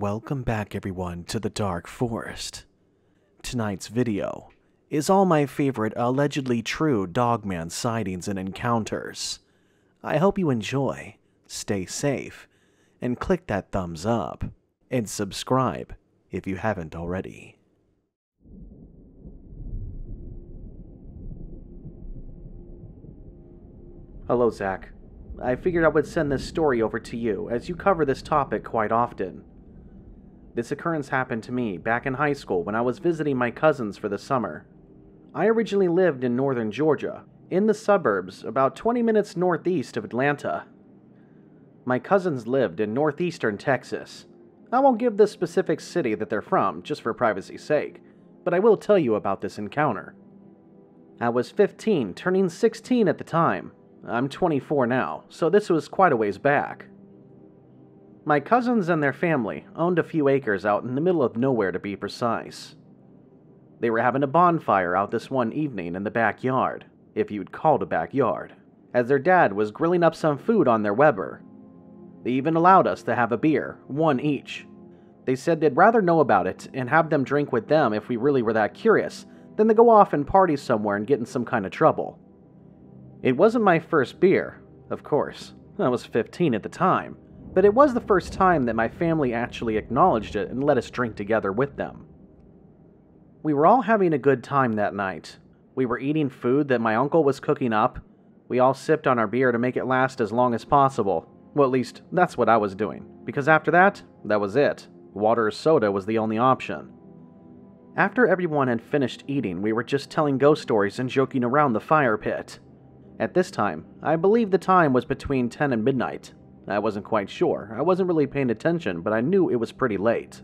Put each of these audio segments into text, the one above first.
Welcome back, everyone, to the Dark Forest. Tonight's video is all my favorite allegedly true Dogman sightings and encounters. I hope you enjoy, stay safe, and click that thumbs up, and subscribe if you haven't already. Hello, Zak. I figured I would send this story over to you, as you cover this topic quite often. This occurrence happened to me back in high school when I was visiting my cousins for the summer. I originally lived in northern Georgia, in the suburbs, about 20 minutes northeast of Atlanta. My cousins lived in northeastern Texas. I won't give the specific city that they're from, just for privacy's sake, but I will tell you about this encounter. I was 15, turning 16 at the time. I'm 24 now, so this was quite a ways back. My cousins and their family owned a few acres out in the middle of nowhere to be precise. They were having a bonfire out this one evening in the backyard, if you'd call it a backyard, as their dad was grilling up some food on their Weber. They even allowed us to have a beer, one each. They said they'd rather know about it and have them drink with them if we really were that curious than to go off and party somewhere and get in some kind of trouble. It wasn't my first beer, of course. I was 15 at the time, but it was the first time that my family actually acknowledged it and let us drink together with them. We were all having a good time that night. We were eating food that my uncle was cooking up. We all sipped on our beer to make it last as long as possible. Well, at least, that's what I was doing, because after that, that was it. Water or soda was the only option. After everyone had finished eating, we were just telling ghost stories and joking around the fire pit. At this time, I believe the time was between 10 and midnight. I wasn't quite sure. I wasn't really paying attention, but I knew it was pretty late.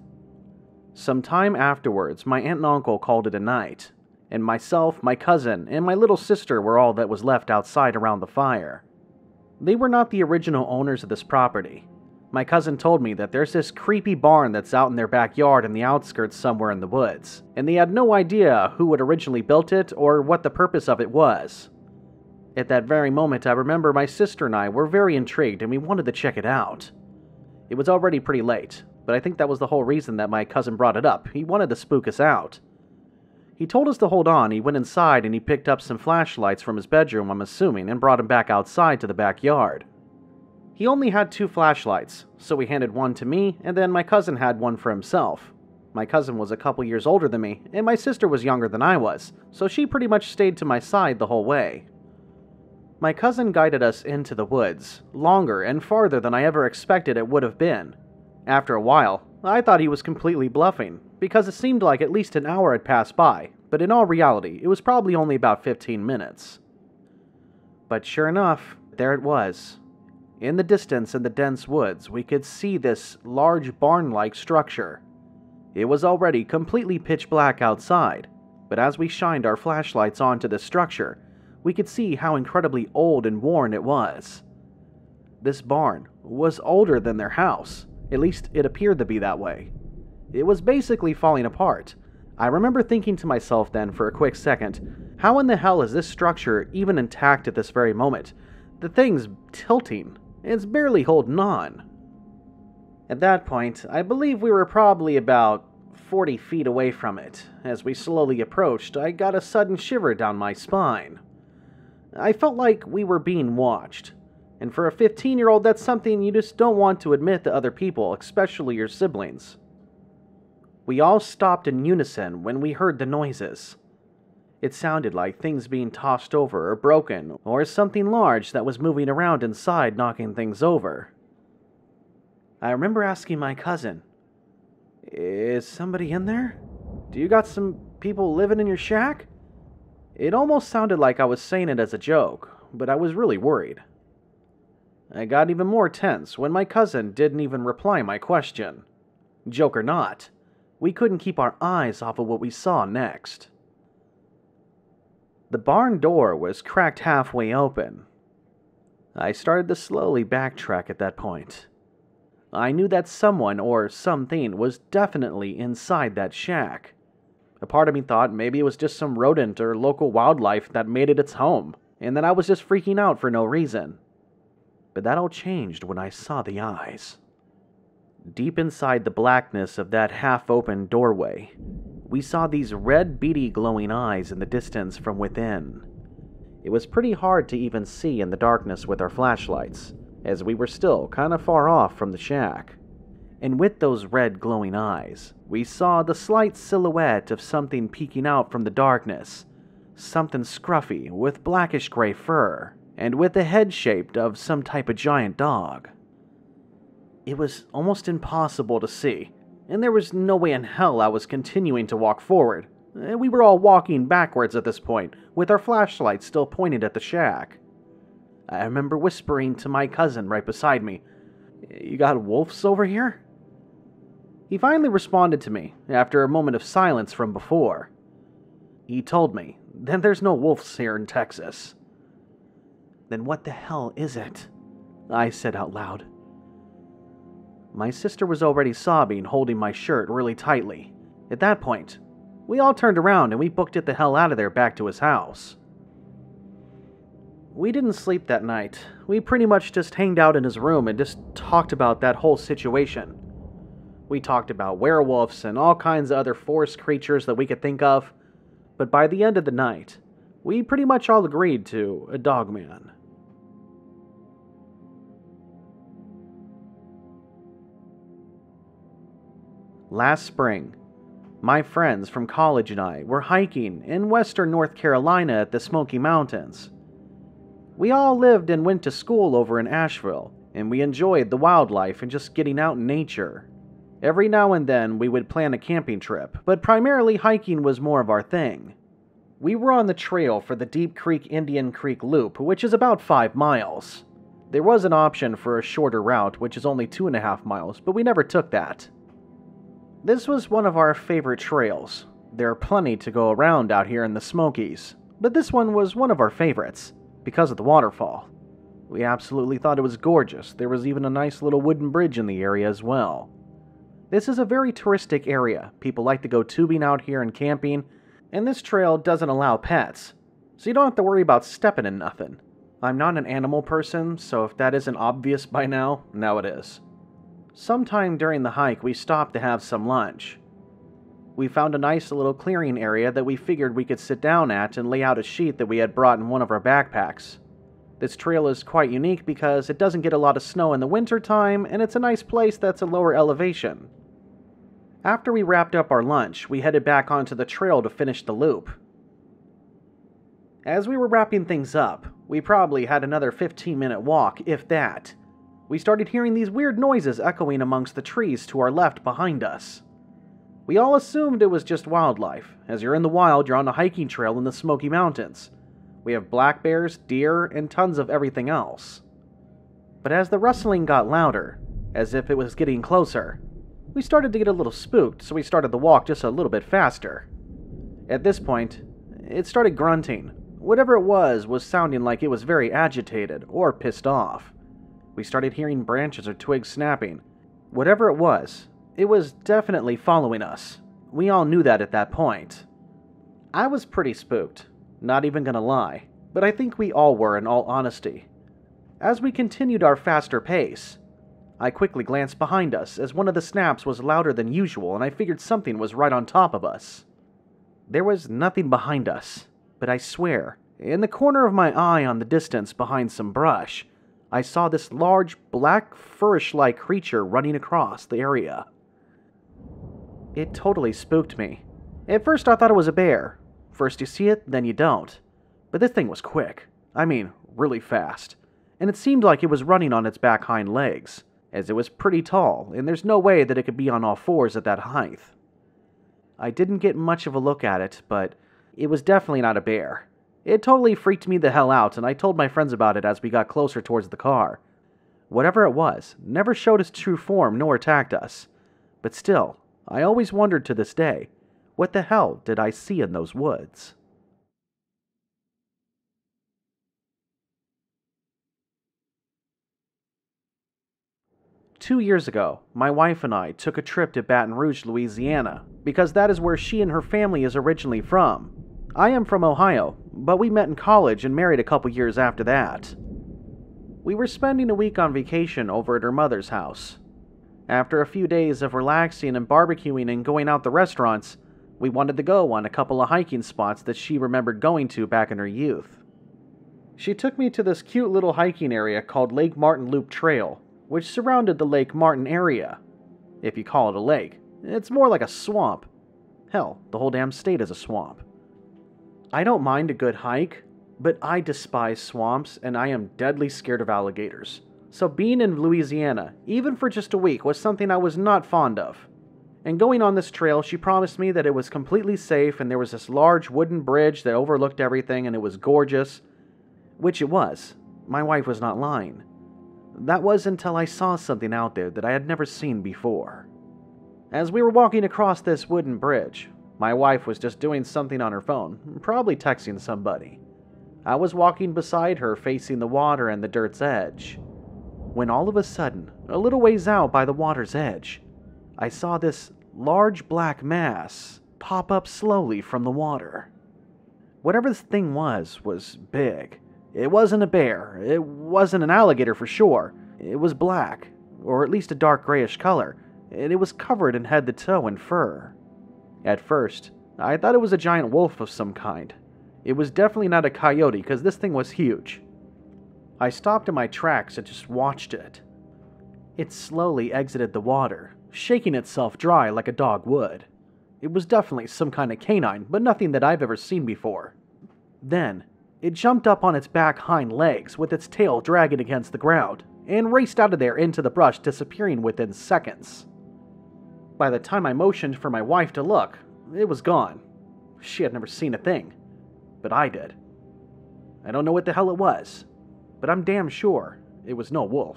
Some time afterwards, my aunt and uncle called it a night, and myself, my cousin, and my little sister were all that was left outside around the fire. They were not the original owners of this property. My cousin told me that there's this creepy barn that's out in their backyard in the outskirts somewhere in the woods, and they had no idea who had originally built it or what the purpose of it was. At that very moment, I remember my sister and I were very intrigued and we wanted to check it out. It was already pretty late, but I think that was the whole reason that my cousin brought it up. He wanted to spook us out. He told us to hold on, he went inside and he picked up some flashlights from his bedroom, I'm assuming, and brought them back outside to the backyard. He only had two flashlights, so he handed one to me, and then my cousin had one for himself. My cousin was a couple years older than me, and my sister was younger than I was, so she pretty much stayed to my side the whole way. My cousin guided us into the woods, longer and farther than I ever expected it would have been. After a while, I thought he was completely bluffing, because it seemed like at least an hour had passed by, but in all reality, it was probably only about 15 minutes. But sure enough, there it was. In the distance in the dense woods, we could see this large barn like structure. It was already completely pitch black outside, but as we shined our flashlights onto the structure, we could see how incredibly old and worn it was. This barn was older than their house, at least it appeared to be that way. It was basically falling apart. I remember thinking to myself then for a quick second, how in the hell is this structure even intact at this very moment? The thing's tilting, it's barely holding on. At that point, I believe we were probably about 40 feet away from it. As we slowly approached, I got a sudden shiver down my spine. I felt like we were being watched. And for a 15 year old, that's something you just don't want to admit to other people, especially your siblings. We all stopped in unison when we heard the noises. It sounded like things being tossed over or broken, or something large that was moving around inside knocking things over. I remember asking my cousin, Is somebody in there? Do you got some people living in your shack? It almost sounded like I was saying it as a joke, but I was really worried. I got even more tense when my cousin didn't even reply my question. Joke or not, we couldn't keep our eyes off of what we saw next. The barn door was cracked halfway open. I started to slowly backtrack at that point. I knew that someone or something was definitely inside that shack. A part of me thought maybe it was just some rodent or local wildlife that made it its home, and that I was just freaking out for no reason. But that all changed when I saw the eyes. Deep inside the blackness of that half open doorway, we saw these red, beady, glowing eyes in the distance from within. It was pretty hard to even see in the darkness with our flashlights, as we were still kind of far off from the shack. And with those red, glowing eyes, we saw the slight silhouette of something peeking out from the darkness. Something scruffy with blackish gray fur, and with a head shaped of some type of giant dog. It was almost impossible to see, and there was no way in hell I was continuing to walk forward. Eh, we were all walking backwards at this point, with our flashlights still pointed at the shack. I remember whispering to my cousin right beside me, You got wolves over here? He finally responded to me, after a moment of silence from before. He told me, Then there's no wolves here in Texas. Then what the hell is it? I said out loud. My sister was already sobbing, holding my shirt really tightly. At that point, we all turned around and we booked it the hell out of there back to his house. We didn't sleep that night. We pretty much just hanged out in his room and just talked about that whole situation. We talked about werewolves and all kinds of other forest creatures that we could think of, but by the end of the night, we pretty much all agreed to a dogman. Last spring, my friends from college and I were hiking in western North Carolina at the Smoky Mountains. We all lived and went to school over in Asheville, and we enjoyed the wildlife and just getting out in nature. Every now and then we would plan a camping trip, but primarily hiking was more of our thing. We were on the trail for the Deep Creek Indian Creek Loop, which is about five miles. There was an option for a shorter route, which is only two and a half miles, but we never took that. This was one of our favorite trails. There are plenty to go around out here in the Smokies, but this one was one of our favorites because of the waterfall. We absolutely thought it was gorgeous. There was even a nice little wooden bridge in the area as well. This is a very touristic area. People like to go tubing out here and camping, and this trail doesn't allow pets, so you don't have to worry about stepping in nothing. I'm not an animal person, so if that isn't obvious by now, now it is. Sometime during the hike, we stopped to have some lunch. We found a nice little clearing area that we figured we could sit down at and lay out a sheet that we had brought in one of our backpacks. This trail is quite unique because it doesn't get a lot of snow in the winter time, and it's a nice place that's a lower elevation. After we wrapped up our lunch, we headed back onto the trail to finish the loop. As we were wrapping things up, we probably had another 15 minute walk, if that, we started hearing these weird noises echoing amongst the trees to our left behind us. We all assumed it was just wildlife. As you're in the wild, you're on a hiking trail in the Smoky Mountains. We have black bears, deer, and tons of everything else. But as the rustling got louder, as if it was getting closer, we started to get a little spooked, so we started the walk just a little bit faster. At this point, it started grunting. Whatever it was was sounding like it was very agitated or pissed off. We started hearing branches or twigs snapping. Whatever it was, it was definitely following us. We all knew that at that point. I was pretty spooked, not even gonna lie, but I think we all were in all honesty. As we continued our faster pace, I quickly glanced behind us as one of the snaps was louder than usual and I figured something was right on top of us. There was nothing behind us, but I swear, in the corner of my eye on the distance behind some brush, I saw this large, black, furish like creature running across the area. It totally spooked me. At first, I thought it was a bear. First, you see it, then you don't. But this thing was quick. I mean, really fast. And it seemed like it was running on its back hind legs, as it was pretty tall, and there's no way that it could be on all fours at that height. I didn't get much of a look at it, but it was definitely not a bear. It totally freaked me the hell out, and I told my friends about it as we got closer towards the car. Whatever it was, never showed its true form nor attacked us. But still, I always wondered to this day what the hell did I see in those woods? Two years ago, my wife and I took a trip to Baton Rouge, Louisiana, because that is where she and her family is originally from. I am from Ohio, but we met in college and married a couple years after that. We were spending a week on vacation over at her mother's house. After a few days of relaxing and barbecuing and going out to restaurants, we wanted to go on a couple of hiking spots that she remembered going to back in her youth. She took me to this cute little hiking area called Lake Martin Loop Trail, which surrounded the Lake Martin area. If you call it a lake, it's more like a swamp. Hell, the whole damn state is a swamp. I don't mind a good hike, but I despise swamps and I am deadly scared of alligators. So being in Louisiana, even for just a week, was something I was not fond of. And going on this trail, she promised me that it was completely safe and there was this large wooden bridge that overlooked everything and it was gorgeous. Which it was. My wife was not lying. That was until I saw something out there that I had never seen before. As we were walking across this wooden bridge, my wife was just doing something on her phone, probably texting somebody. I was walking beside her facing the water and the dirt's edge when all of a sudden, a little ways out by the water's edge, I saw this large black mass pop up slowly from the water. Whatever this thing was, was big. It wasn't a bear, it wasn't an alligator for sure. It was black, or at least a dark grayish color, and it was covered in head to toe in fur. At first, I thought it was a giant wolf of some kind. It was definitely not a coyote because this thing was huge. I stopped in my tracks and just watched it. It slowly exited the water, shaking itself dry like a dog would. It was definitely some kind of canine, but nothing that I've ever seen before. Then, it jumped up on its back hind legs with its tail dragging against the ground and raced out of there into the brush, disappearing within seconds. By the time I motioned for my wife to look, it was gone. She had never seen a thing, but I did. I don't know what the hell it was, but I'm damn sure it was no wolf.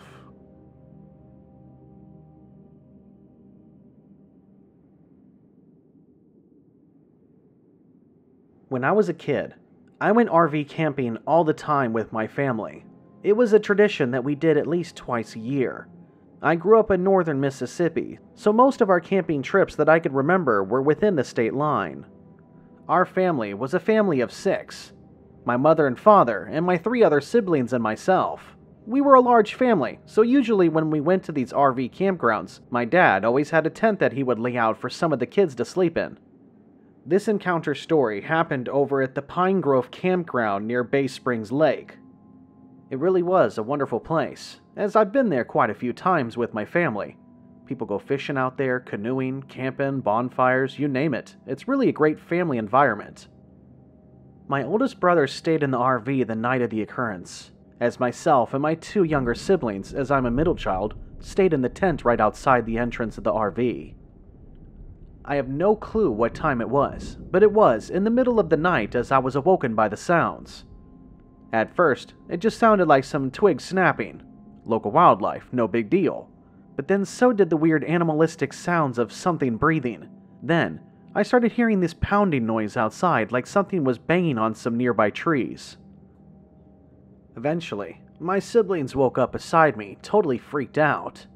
When I was a kid, I went RV camping all the time with my family. It was a tradition that we did at least twice a year. I grew up in northern Mississippi, so most of our camping trips that I could remember were within the state line. Our family was a family of six, my mother and father, and my three other siblings and myself. We were a large family, so usually when we went to these RV campgrounds, my dad always had a tent that he would lay out for some of the kids to sleep in. This encounter story happened over at the Pine Grove campground near Bay Springs Lake. It really was a wonderful place, as I've been there quite a few times with my family. People go fishing out there, canoeing, camping, bonfires, you name it. It's really a great family environment. My oldest brother stayed in the RV the night of the occurrence, as myself and my two younger siblings, as I'm a middle child, stayed in the tent right outside the entrance of the RV. I have no clue what time it was, but it was in the middle of the night as I was awoken by the sounds. At first, it just sounded like some twigs snapping. Local wildlife, no big deal. But then so did the weird animalistic sounds of something breathing. Then, I started hearing this pounding noise outside like something was banging on some nearby trees. Eventually, my siblings woke up beside me, totally freaked out.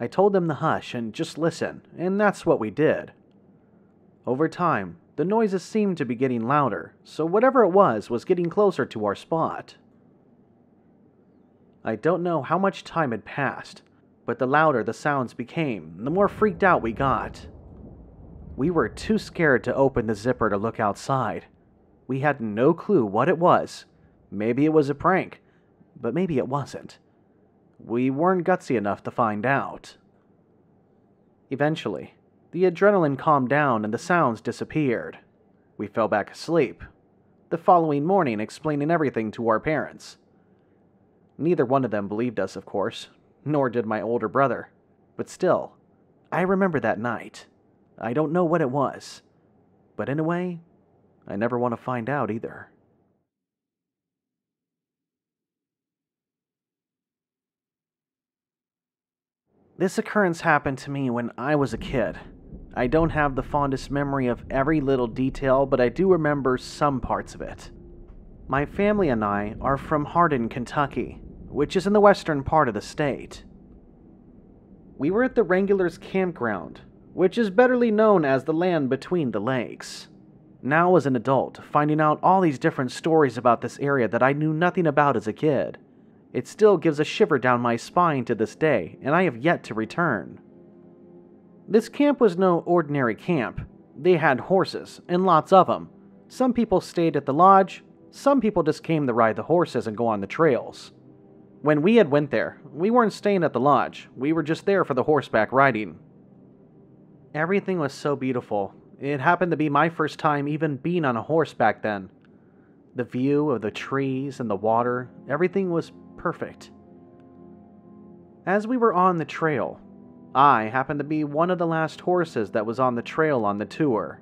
I told them to hush and just listen, and that's what we did. Over time, the noises seemed to be getting louder, so whatever it was was getting closer to our spot. I don't know how much time had passed, but the louder the sounds became, the more freaked out we got. We were too scared to open the zipper to look outside. We had no clue what it was. Maybe it was a prank, but maybe it wasn't. We weren't gutsy enough to find out. Eventually, the adrenaline calmed down and the sounds disappeared. We fell back asleep, the following morning explaining everything to our parents. Neither one of them believed us, of course, nor did my older brother, but still, I remember that night. I don't know what it was. But in a way, I never want to find out either. This occurrence happened to me when I was a kid. I don't have the fondest memory of every little detail, but I do remember some parts of it. My family and I are from Hardin, Kentucky, which is in the western part of the state. We were at the Wranglers campground which is betterly known as the land between the lakes. Now, as an adult, finding out all these different stories about this area that I knew nothing about as a kid, it still gives a shiver down my spine to this day, and I have yet to return. This camp was no ordinary camp. They had horses, and lots of them. Some people stayed at the lodge, some people just came to ride the horses and go on the trails. When we had went there, we weren't staying at the lodge. We were just there for the horseback riding. Everything was so beautiful. It happened to be my first time even being on a horse back then. The view of the trees and the water, everything was perfect. As we were on the trail, I happened to be one of the last horses that was on the trail on the tour.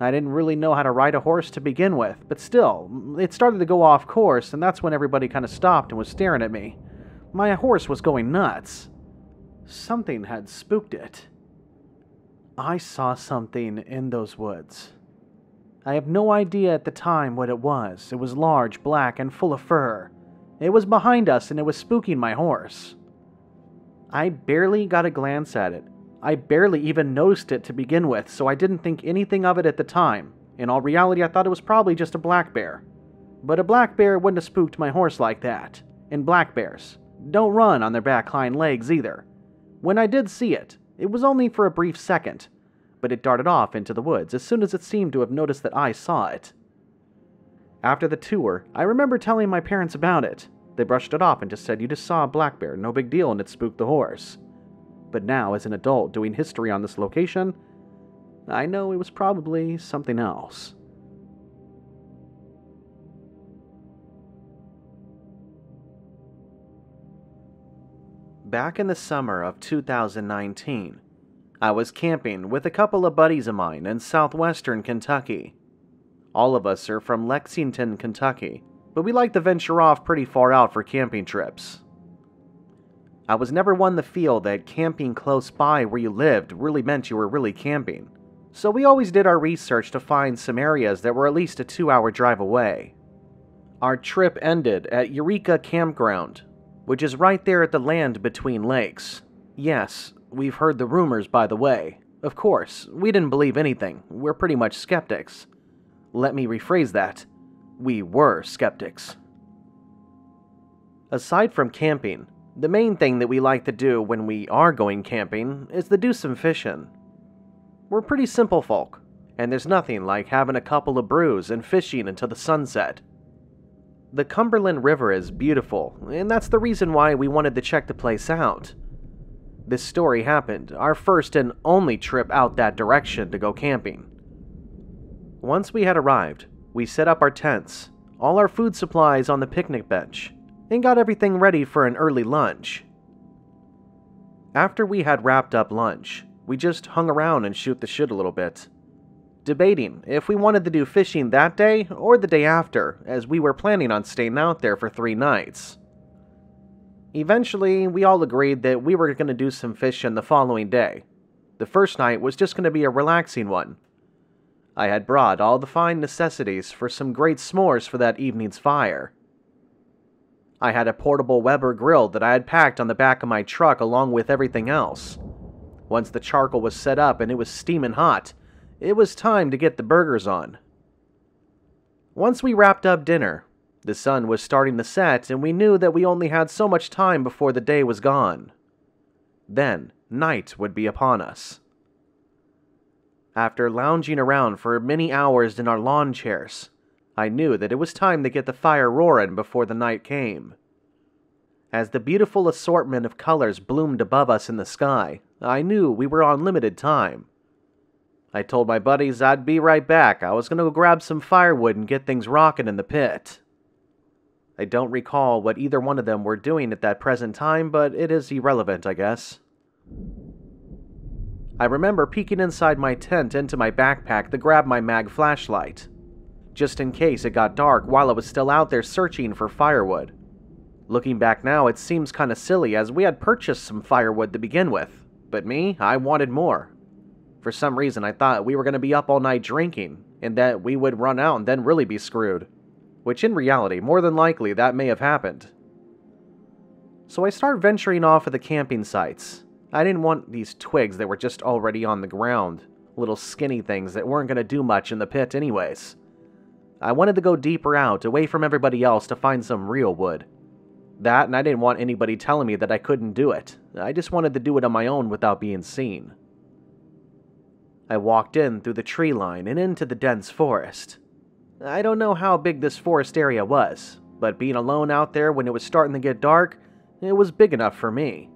I didn't really know how to ride a horse to begin with, but still, it started to go off course, and that's when everybody kind of stopped and was staring at me. My horse was going nuts. Something had spooked it. I saw something in those woods. I have no idea at the time what it was. It was large, black, and full of fur. It was behind us and it was spooking my horse. I barely got a glance at it, I barely even noticed it to begin with, so I didn't think anything of it at the time. In all reality, I thought it was probably just a black bear. But a black bear wouldn't have spooked my horse like that. And black bears don't run on their back hind legs either. When I did see it, it was only for a brief second, but it darted off into the woods as soon as it seemed to have noticed that I saw it. After the tour, I remember telling my parents about it. They brushed it off and just said, You just saw a black bear, no big deal, and it spooked the horse but now, as an adult doing history on this location, I know it was probably something else. Back in the summer of 2019, I was camping with a couple of buddies of mine in southwestern Kentucky. All of us are from Lexington, Kentucky, but we like to venture off pretty far out for camping trips. I was never one to feel that camping close by where you lived really meant you were really camping. So we always did our research to find some areas that were at least a two hour drive away. Our trip ended at Eureka Campground, which is right there at the land between lakes. Yes, we've heard the rumors, by the way. Of course, we didn't believe anything. We're pretty much skeptics. Let me rephrase that. We were skeptics. Aside from camping, the main thing that we like to do when we are going camping is to do some fishing. We're pretty simple folk, and there's nothing like having a couple of brews and fishing until the sunset. The Cumberland River is beautiful, and that's the reason why we wanted to check the place out. This story happened, our first and only trip out that direction to go camping. Once we had arrived, we set up our tents, all our food supplies on the picnic bench, and got everything ready for an early lunch. After we had wrapped up lunch, we just hung around and shoot the shit a little bit, debating if we wanted to do fishing that day or the day after, as we were planning on staying out there for three nights. Eventually, we all agreed that we were going to do some fishing the following day. The first night was just going to be a relaxing one. I had brought all the fine necessities for some great s'mores for that evening's fire. I had a portable Weber grill that I had packed on the back of my truck along with everything else. Once the charcoal was set up and it was steaming hot, it was time to get the burgers on. Once we wrapped up dinner, the sun was starting to set and we knew that we only had so much time before the day was gone. Then, night would be upon us. After lounging around for many hours in our lawn chairs, I knew that it was time to get the fire roaring before the night came. As the beautiful assortment of colors bloomed above us in the sky, I knew we were on limited time. I told my buddies I'd be right back. I was going to go grab some firewood and get things rocking in the pit. I don't recall what either one of them were doing at that present time, but it is irrelevant, I guess. I remember peeking inside my tent into my backpack to grab my mag flashlight just in case it got dark while I was still out there searching for firewood. Looking back now, it seems kinda silly as we had purchased some firewood to begin with, but me, I wanted more. For some reason, I thought we were gonna be up all night drinking, and that we would run out and then really be screwed. Which in reality, more than likely, that may have happened. So I start venturing off of the camping sites. I didn't want these twigs that were just already on the ground, little skinny things that weren't gonna do much in the pit, anyways. I wanted to go deeper out, away from everybody else, to find some real wood. That, and I didn't want anybody telling me that I couldn't do it. I just wanted to do it on my own without being seen. I walked in through the tree line and into the dense forest. I don't know how big this forest area was, but being alone out there when it was starting to get dark, it was big enough for me.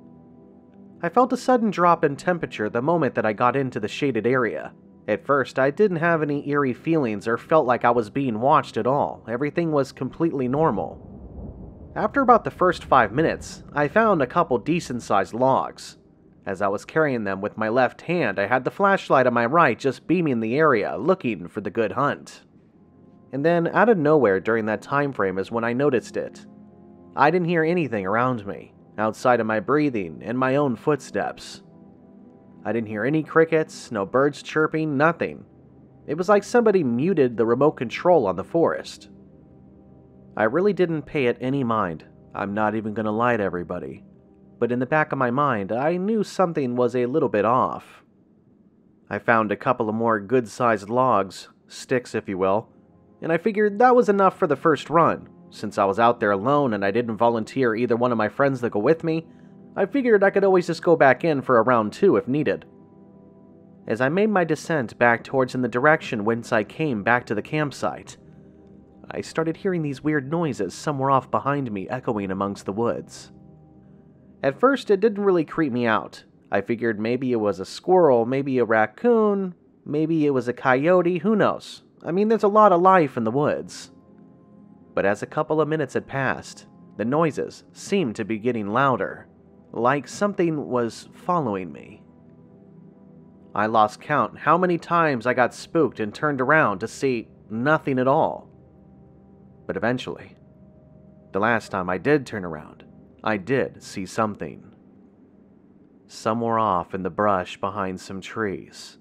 I felt a sudden drop in temperature the moment that I got into the shaded area. At first, I didn't have any eerie feelings or felt like I was being watched at all. Everything was completely normal. After about the first five minutes, I found a couple decent sized logs. As I was carrying them with my left hand, I had the flashlight on my right just beaming the area, looking for the good hunt. And then, out of nowhere during that time frame is when I noticed it. I didn't hear anything around me, outside of my breathing and my own footsteps. I didn't hear any crickets, no birds chirping, nothing. It was like somebody muted the remote control on the forest. I really didn't pay it any mind. I'm not even going to lie to everybody. But in the back of my mind, I knew something was a little bit off. I found a couple of more good sized logs, sticks if you will, and I figured that was enough for the first run. Since I was out there alone and I didn't volunteer either one of my friends to go with me, I figured I could always just go back in for a round two if needed. As I made my descent back towards in the direction whence I came back to the campsite, I started hearing these weird noises somewhere off behind me echoing amongst the woods. At first, it didn't really creep me out. I figured maybe it was a squirrel, maybe a raccoon, maybe it was a coyote, who knows? I mean, there's a lot of life in the woods. But as a couple of minutes had passed, the noises seemed to be getting louder like something was following me. I lost count how many times I got spooked and turned around to see nothing at all. But eventually, the last time I did turn around, I did see something. Somewhere off in the brush behind some trees,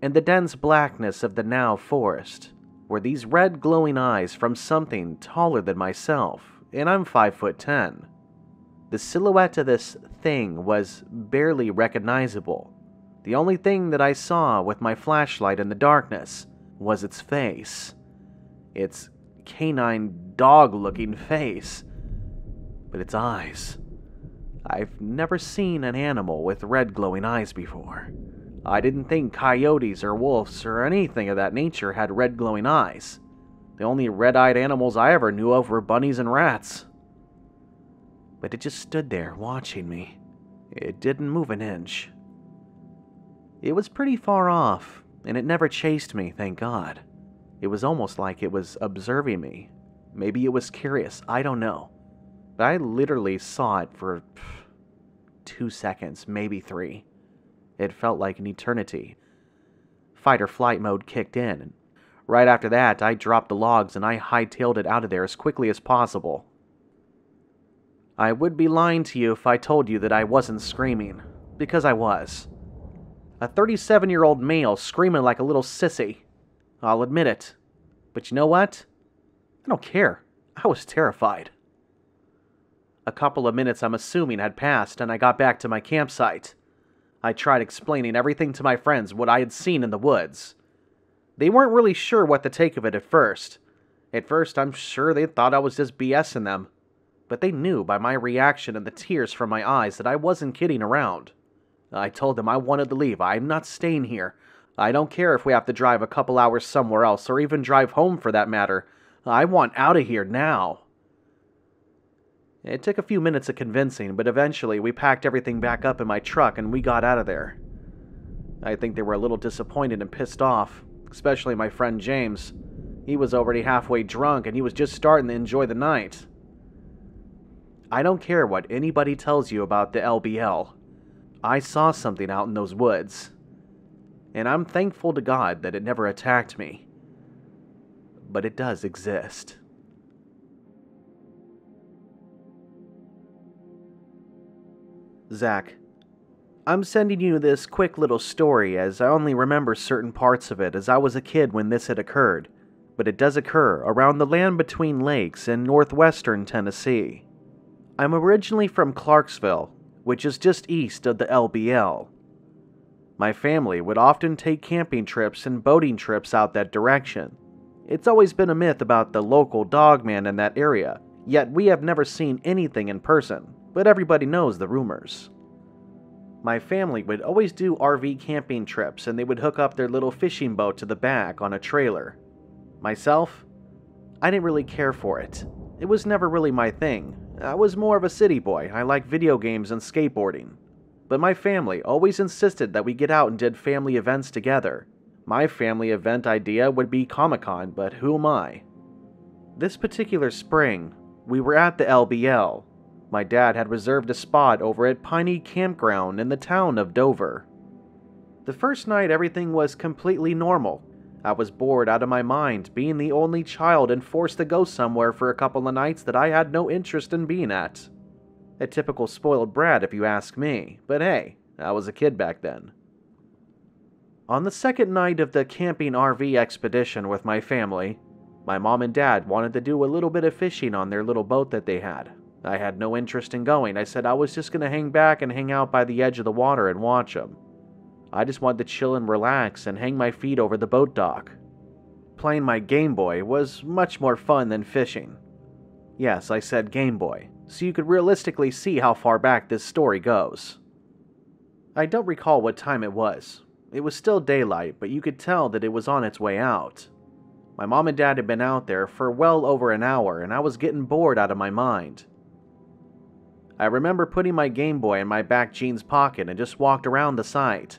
in the dense blackness of the now forest, were these red glowing eyes from something taller than myself, and I'm five foot ten. The silhouette of this thing was barely recognizable. The only thing that I saw with my flashlight in the darkness was its face. Its canine dog looking face. But its eyes. I've never seen an animal with red glowing eyes before. I didn't think coyotes or wolves or anything of that nature had red glowing eyes. The only red eyed animals I ever knew of were bunnies and rats but it just stood there watching me. It didn't move an inch. It was pretty far off, and it never chased me, thank God. It was almost like it was observing me. Maybe it was curious, I don't know. But I literally saw it for two seconds, maybe three. It felt like an eternity. Fight or flight mode kicked in, right after that, I dropped the logs and I hightailed it out of there as quickly as possible. I would be lying to you if I told you that I wasn't screaming, because I was. A 37 year old male screaming like a little sissy. I'll admit it. But you know what? I don't care. I was terrified. A couple of minutes, I'm assuming, had passed, and I got back to my campsite. I tried explaining everything to my friends what I had seen in the woods. They weren't really sure what to take of it at first. At first, I'm sure they thought I was just BSing them but they knew by my reaction and the tears from my eyes that I wasn't kidding around. I told them I wanted to leave. I'm not staying here. I don't care if we have to drive a couple hours somewhere else, or even drive home for that matter. I want out of here now. It took a few minutes of convincing, but eventually we packed everything back up in my truck and we got out of there. I think they were a little disappointed and pissed off, especially my friend James. He was already halfway drunk and he was just starting to enjoy the night. I don't care what anybody tells you about the LBL. I saw something out in those woods. And I'm thankful to God that it never attacked me. But it does exist. Zak, I'm sending you this quick little story as I only remember certain parts of it as I was a kid when this had occurred, but it does occur around the land between lakes in northwestern Tennessee. I'm originally from Clarksville, which is just east of the LBL. My family would often take camping trips and boating trips out that direction. It's always been a myth about the local dogman in that area, yet we have never seen anything in person, but everybody knows the rumors. My family would always do RV camping trips and they would hook up their little fishing boat to the back on a trailer. Myself, I didn't really care for it. It was never really my thing. I was more of a city boy. I like video games and skateboarding. But my family always insisted that we get out and did family events together. My family event idea would be Comic Con, but who am I? This particular spring, we were at the LBL. My dad had reserved a spot over at Piney Campground in the town of Dover. The first night, everything was completely normal. I was bored out of my mind, being the only child and forced to go somewhere for a couple of nights that I had no interest in being at. A typical spoiled brat, if you ask me, but hey, I was a kid back then. On the second night of the camping RV expedition with my family, my mom and dad wanted to do a little bit of fishing on their little boat that they had. I had no interest in going. I said I was just going to hang back and hang out by the edge of the water and watch them. I just wanted to chill and relax and hang my feet over the boat dock. Playing my Game Boy was much more fun than fishing. Yes, I said Game Boy, so you could realistically see how far back this story goes. I don't recall what time it was. It was still daylight, but you could tell that it was on its way out. My mom and dad had been out there for well over an hour, and I was getting bored out of my mind. I remember putting my Game Boy in my back jeans pocket and just walked around the site.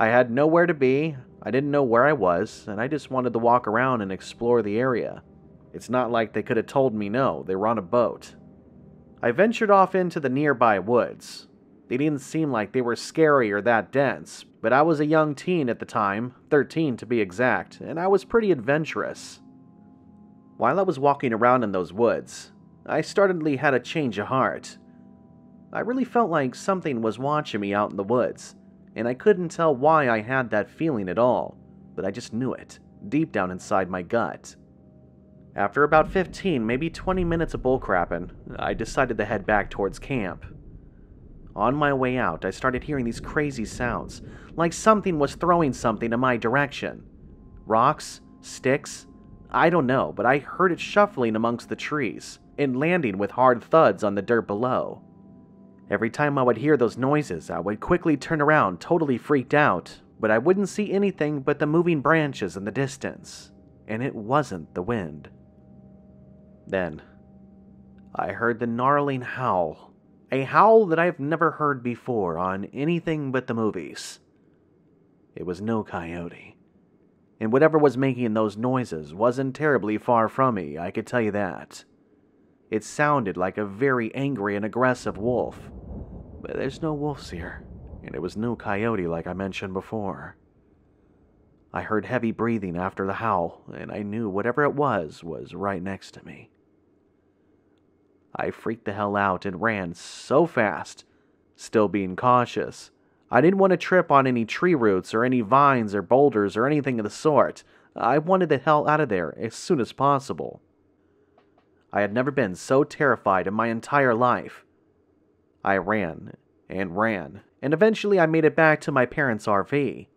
I had nowhere to be, I didn't know where I was, and I just wanted to walk around and explore the area. It's not like they could have told me no, they were on a boat. I ventured off into the nearby woods. They didn't seem like they were scary or that dense, but I was a young teen at the time, 13 to be exact, and I was pretty adventurous. While I was walking around in those woods, I startedly had a change of heart. I really felt like something was watching me out in the woods, and I couldn't tell why I had that feeling at all, but I just knew it, deep down inside my gut. After about 15, maybe 20 minutes of bullcrapping, I decided to head back towards camp. On my way out, I started hearing these crazy sounds, like something was throwing something in my direction. Rocks? Sticks? I don't know, but I heard it shuffling amongst the trees and landing with hard thuds on the dirt below. Every time I would hear those noises, I would quickly turn around, totally freaked out, but I wouldn't see anything but the moving branches in the distance, and it wasn't the wind. Then, I heard the gnarling howl, a howl that I've never heard before on anything but the movies. It was no coyote, and whatever was making those noises wasn't terribly far from me, I could tell you that. It sounded like a very angry and aggressive wolf. But there's no wolves here, and it was no coyote like I mentioned before. I heard heavy breathing after the howl, and I knew whatever it was was right next to me. I freaked the hell out and ran so fast, still being cautious. I didn't want to trip on any tree roots or any vines or boulders or anything of the sort. I wanted the hell out of there as soon as possible. I had never been so terrified in my entire life. I ran and ran, and eventually I made it back to my parents' RV.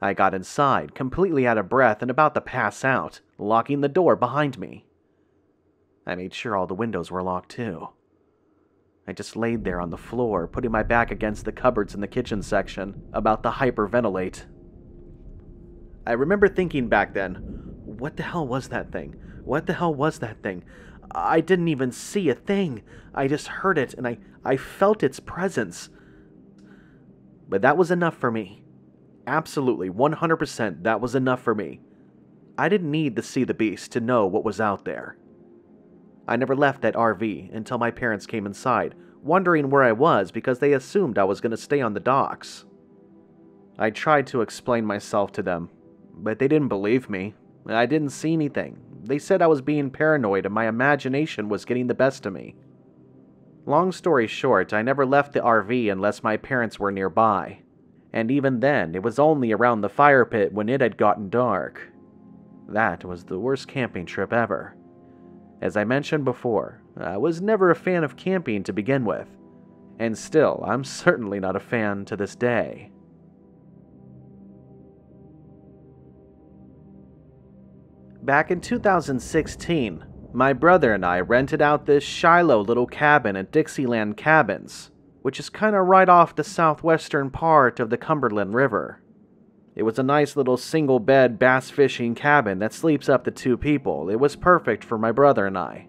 I got inside, completely out of breath and about to pass out, locking the door behind me. I made sure all the windows were locked too. I just laid there on the floor, putting my back against the cupboards in the kitchen section, about to hyperventilate. I remember thinking back then, what the hell was that thing? What the hell was that thing? I didn't even see a thing. I just heard it and I, I felt its presence. But that was enough for me. Absolutely, 100% that was enough for me. I didn't need to see the beast to know what was out there. I never left that RV until my parents came inside, wondering where I was because they assumed I was going to stay on the docks. I tried to explain myself to them, but they didn't believe me. I didn't see anything. They said I was being paranoid and my imagination was getting the best of me. Long story short, I never left the RV unless my parents were nearby. And even then, it was only around the fire pit when it had gotten dark. That was the worst camping trip ever. As I mentioned before, I was never a fan of camping to begin with, and still, I'm certainly not a fan to this day. Back in 2016, my brother and I rented out this Shiloh little cabin at Dixieland Cabins. which is kind of right off the southwestern part of the Cumberland River. It was a nice little single bed bass fishing cabin that sleeps up to two people. It was perfect for my brother and I.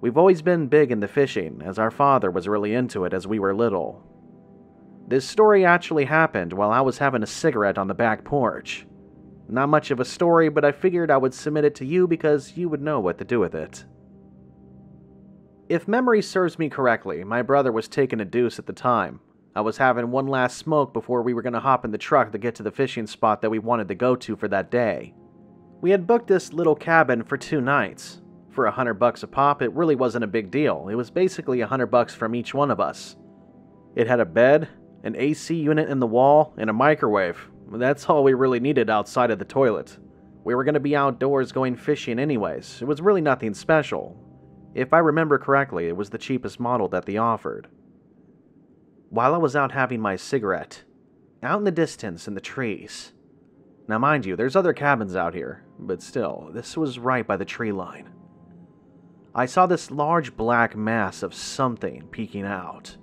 We've always been big into fishing, as our father was really into it as we were little. This story actually happened while I was having a cigarette on the back porch. Not much of a story, but I figured I would submit it to you because you would know what to do with it. If memory serves me correctly, my brother was taking a deuce at the time, I was having one last smoke before we were going to hop in the truck to get to the fishing spot that we wanted to go to for that day. We had booked this little cabin for two nights. For a hundred bucks a pop, it really wasn't a big deal. It was basically a hundred bucks from each one of us. It had a bed, an AC unit in the wall, and a microwave. That's all we really needed outside of the toilet. We were going to be outdoors going fishing anyways. It was really nothing special. If I remember correctly, it was the cheapest model that they offered while I was out having my cigarette, out in the distance in the trees. Now, mind you, there's other cabins out here, but still, this was right by the tree line. I saw this large black mass of something peeking out.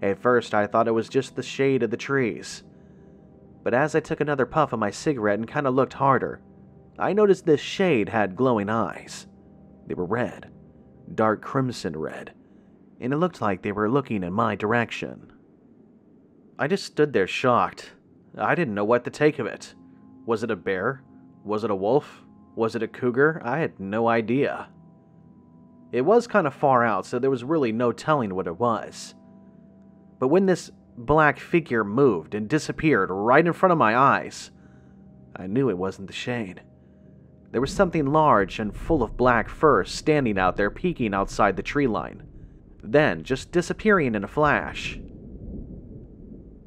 At first, I thought it was just the shade of the trees. But as I took another puff of my cigarette and kind of looked harder, I noticed this shade had glowing eyes. They were red, dark crimson red, and it looked like they were looking in my direction. I just stood there shocked. I didn't know what to take of it. Was it a bear? Was it a wolf? Was it a cougar? I had no idea. It was kind of far out, so there was really no telling what it was. But when this black figure moved and disappeared right in front of my eyes, I knew it wasn't the shade. There was something large and full of black fur standing out there peeking outside the tree line then just disappearing in a flash.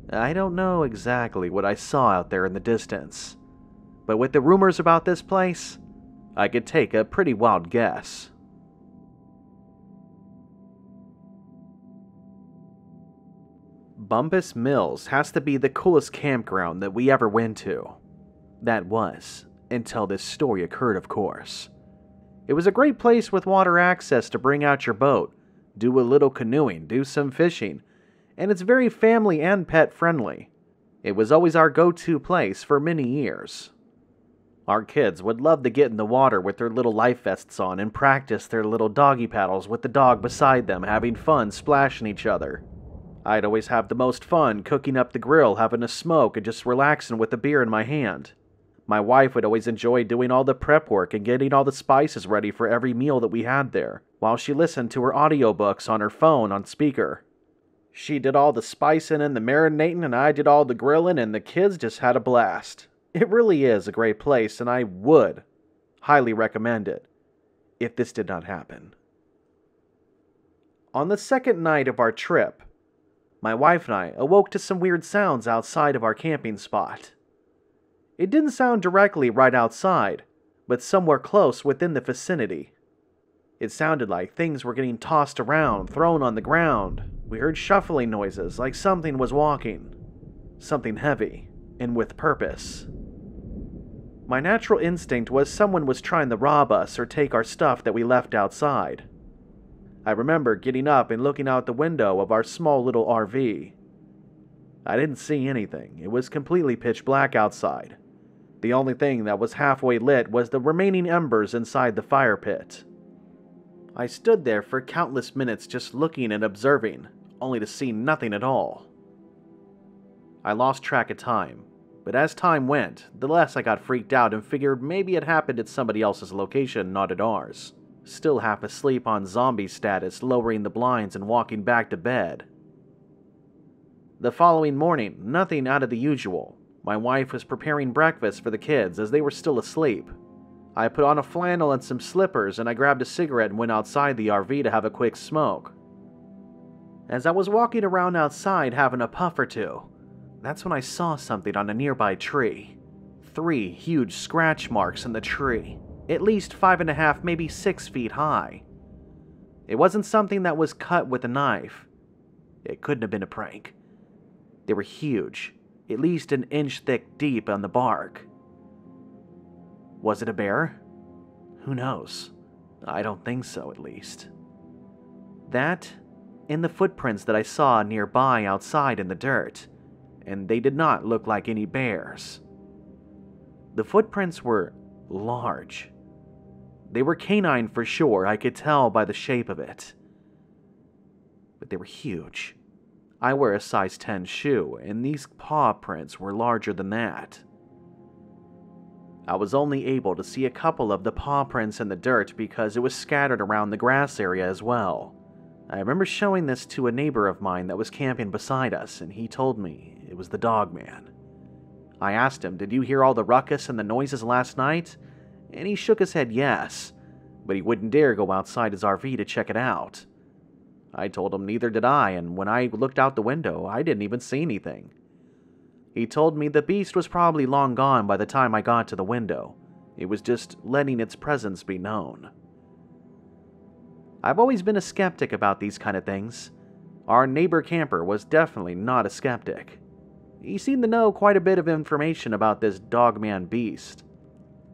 I don't know exactly what I saw out there in the distance, but with the rumors about this place, I could take a pretty wild guess. Bumpus Mills has to be the coolest campground that we ever went to. That was, until this story occurred, of course. It was a great place with water access to bring out your boat, do a little canoeing, do some fishing, and it's very family and pet friendly. It was always our go to place for many years. Our kids would love to get in the water with their little life vests on and practice their little doggy paddles with the dog beside them, having fun splashing each other. I'd always have the most fun cooking up the grill, having a smoke, and just relaxing with a beer in my hand. My wife would always enjoy doing all the prep work and getting all the spices ready for every meal that we had there, while she listened to her audiobooks on her phone on speaker. She did all the spicing and the marinating, and I did all the grilling, and the kids just had a blast. It really is a great place, and I would highly recommend it if this did not happen. On the second night of our trip, my wife and I awoke to some weird sounds outside of our camping spot. It didn't sound directly right outside, but somewhere close within the vicinity. It sounded like things were getting tossed around, thrown on the ground. We heard shuffling noises, like something was walking. Something heavy, and with purpose. My natural instinct was someone was trying to rob us or take our stuff that we left outside. I remember getting up and looking out the window of our small little RV. I didn't see anything. It was completely pitch black outside. The only thing that was halfway lit was the remaining embers inside the fire pit. I stood there for countless minutes just looking and observing, only to see nothing at all. I lost track of time, but as time went, the less I got freaked out and figured maybe it happened at somebody else's location, not at ours. Still half asleep on zombie status, lowering the blinds and walking back to bed. The following morning, nothing out of the usual. My wife was preparing breakfast for the kids as they were still asleep. I put on a flannel and some slippers and I grabbed a cigarette and went outside the RV to have a quick smoke. As I was walking around outside having a puff or two, that's when I saw something on a nearby tree. Three huge scratch marks in the tree, at least five and a half, maybe six feet high. It wasn't something that was cut with a knife. It couldn't have been a prank. They were huge, at least an inch thick deep on the bark. Was it a bear? Who knows? I don't think so, at least. That, and the footprints that I saw nearby outside in the dirt, and they did not look like any bears. The footprints were large. They were canine for sure, I could tell by the shape of it. But they were huge. I wear a size 10 shoe, and these paw prints were larger than that. I was only able to see a couple of the paw prints in the dirt because it was scattered around the grass area as well. I remember showing this to a neighbor of mine that was camping beside us, and he told me it was the dog man. I asked him, Did you hear all the ruckus and the noises last night? And he shook his head yes, but he wouldn't dare go outside his RV to check it out. I told him neither did I, and when I looked out the window, I didn't even see anything. He told me the beast was probably long gone by the time I got to the window. It was just letting its presence be known. I've always been a skeptic about these kind of things. Our neighbor camper was definitely not a skeptic. He seemed to know quite a bit of information about this dogman beast.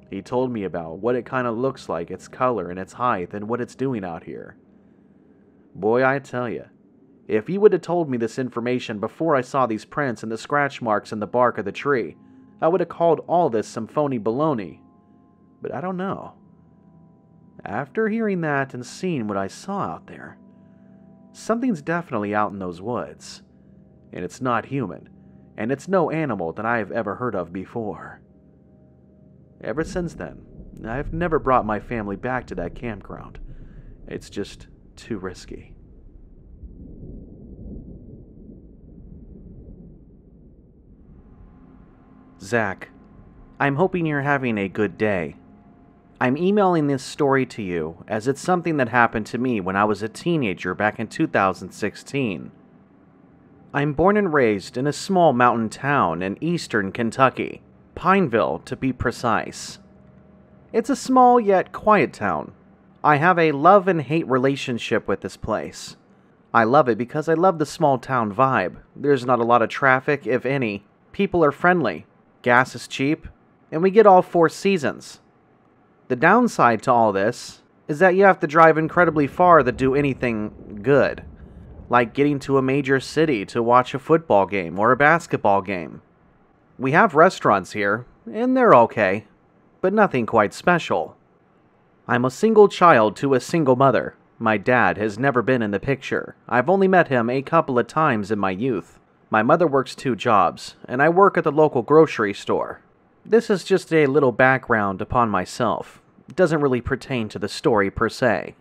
He told me about what it kind of looks like, its color and its height, and what it's doing out here. Boy, I tell you, if he would have told me this information before I saw these prints and the scratch marks in the bark of the tree, I would have called all this some phony baloney. But I don't know. After hearing that and seeing what I saw out there, something's definitely out in those woods. And it's not human, and it's no animal that I have ever heard of before. Ever since then, I've never brought my family back to that campground. It's just too risky. Zak, I'm hoping you're having a good day. I'm emailing this story to you as it's something that happened to me when I was a teenager back in 2016. I'm born and raised in a small mountain town in eastern Kentucky, Pineville to be precise. It's a small yet quiet town. I have a love and hate relationship with this place. I love it because I love the small town vibe. There's not a lot of traffic, if any. People are friendly gas is cheap, and we get all four seasons. The downside to all this is that you have to drive incredibly far to do anything good, like getting to a major city to watch a football game or a basketball game. We have restaurants here, and they're okay, but nothing quite special. I'm a single child to a single mother. My dad has never been in the picture. I've only met him a couple of times in my youth. My mother works two jobs, and I work at the local grocery store. This is just a little background upon myself. It doesn't really pertain to the story per se.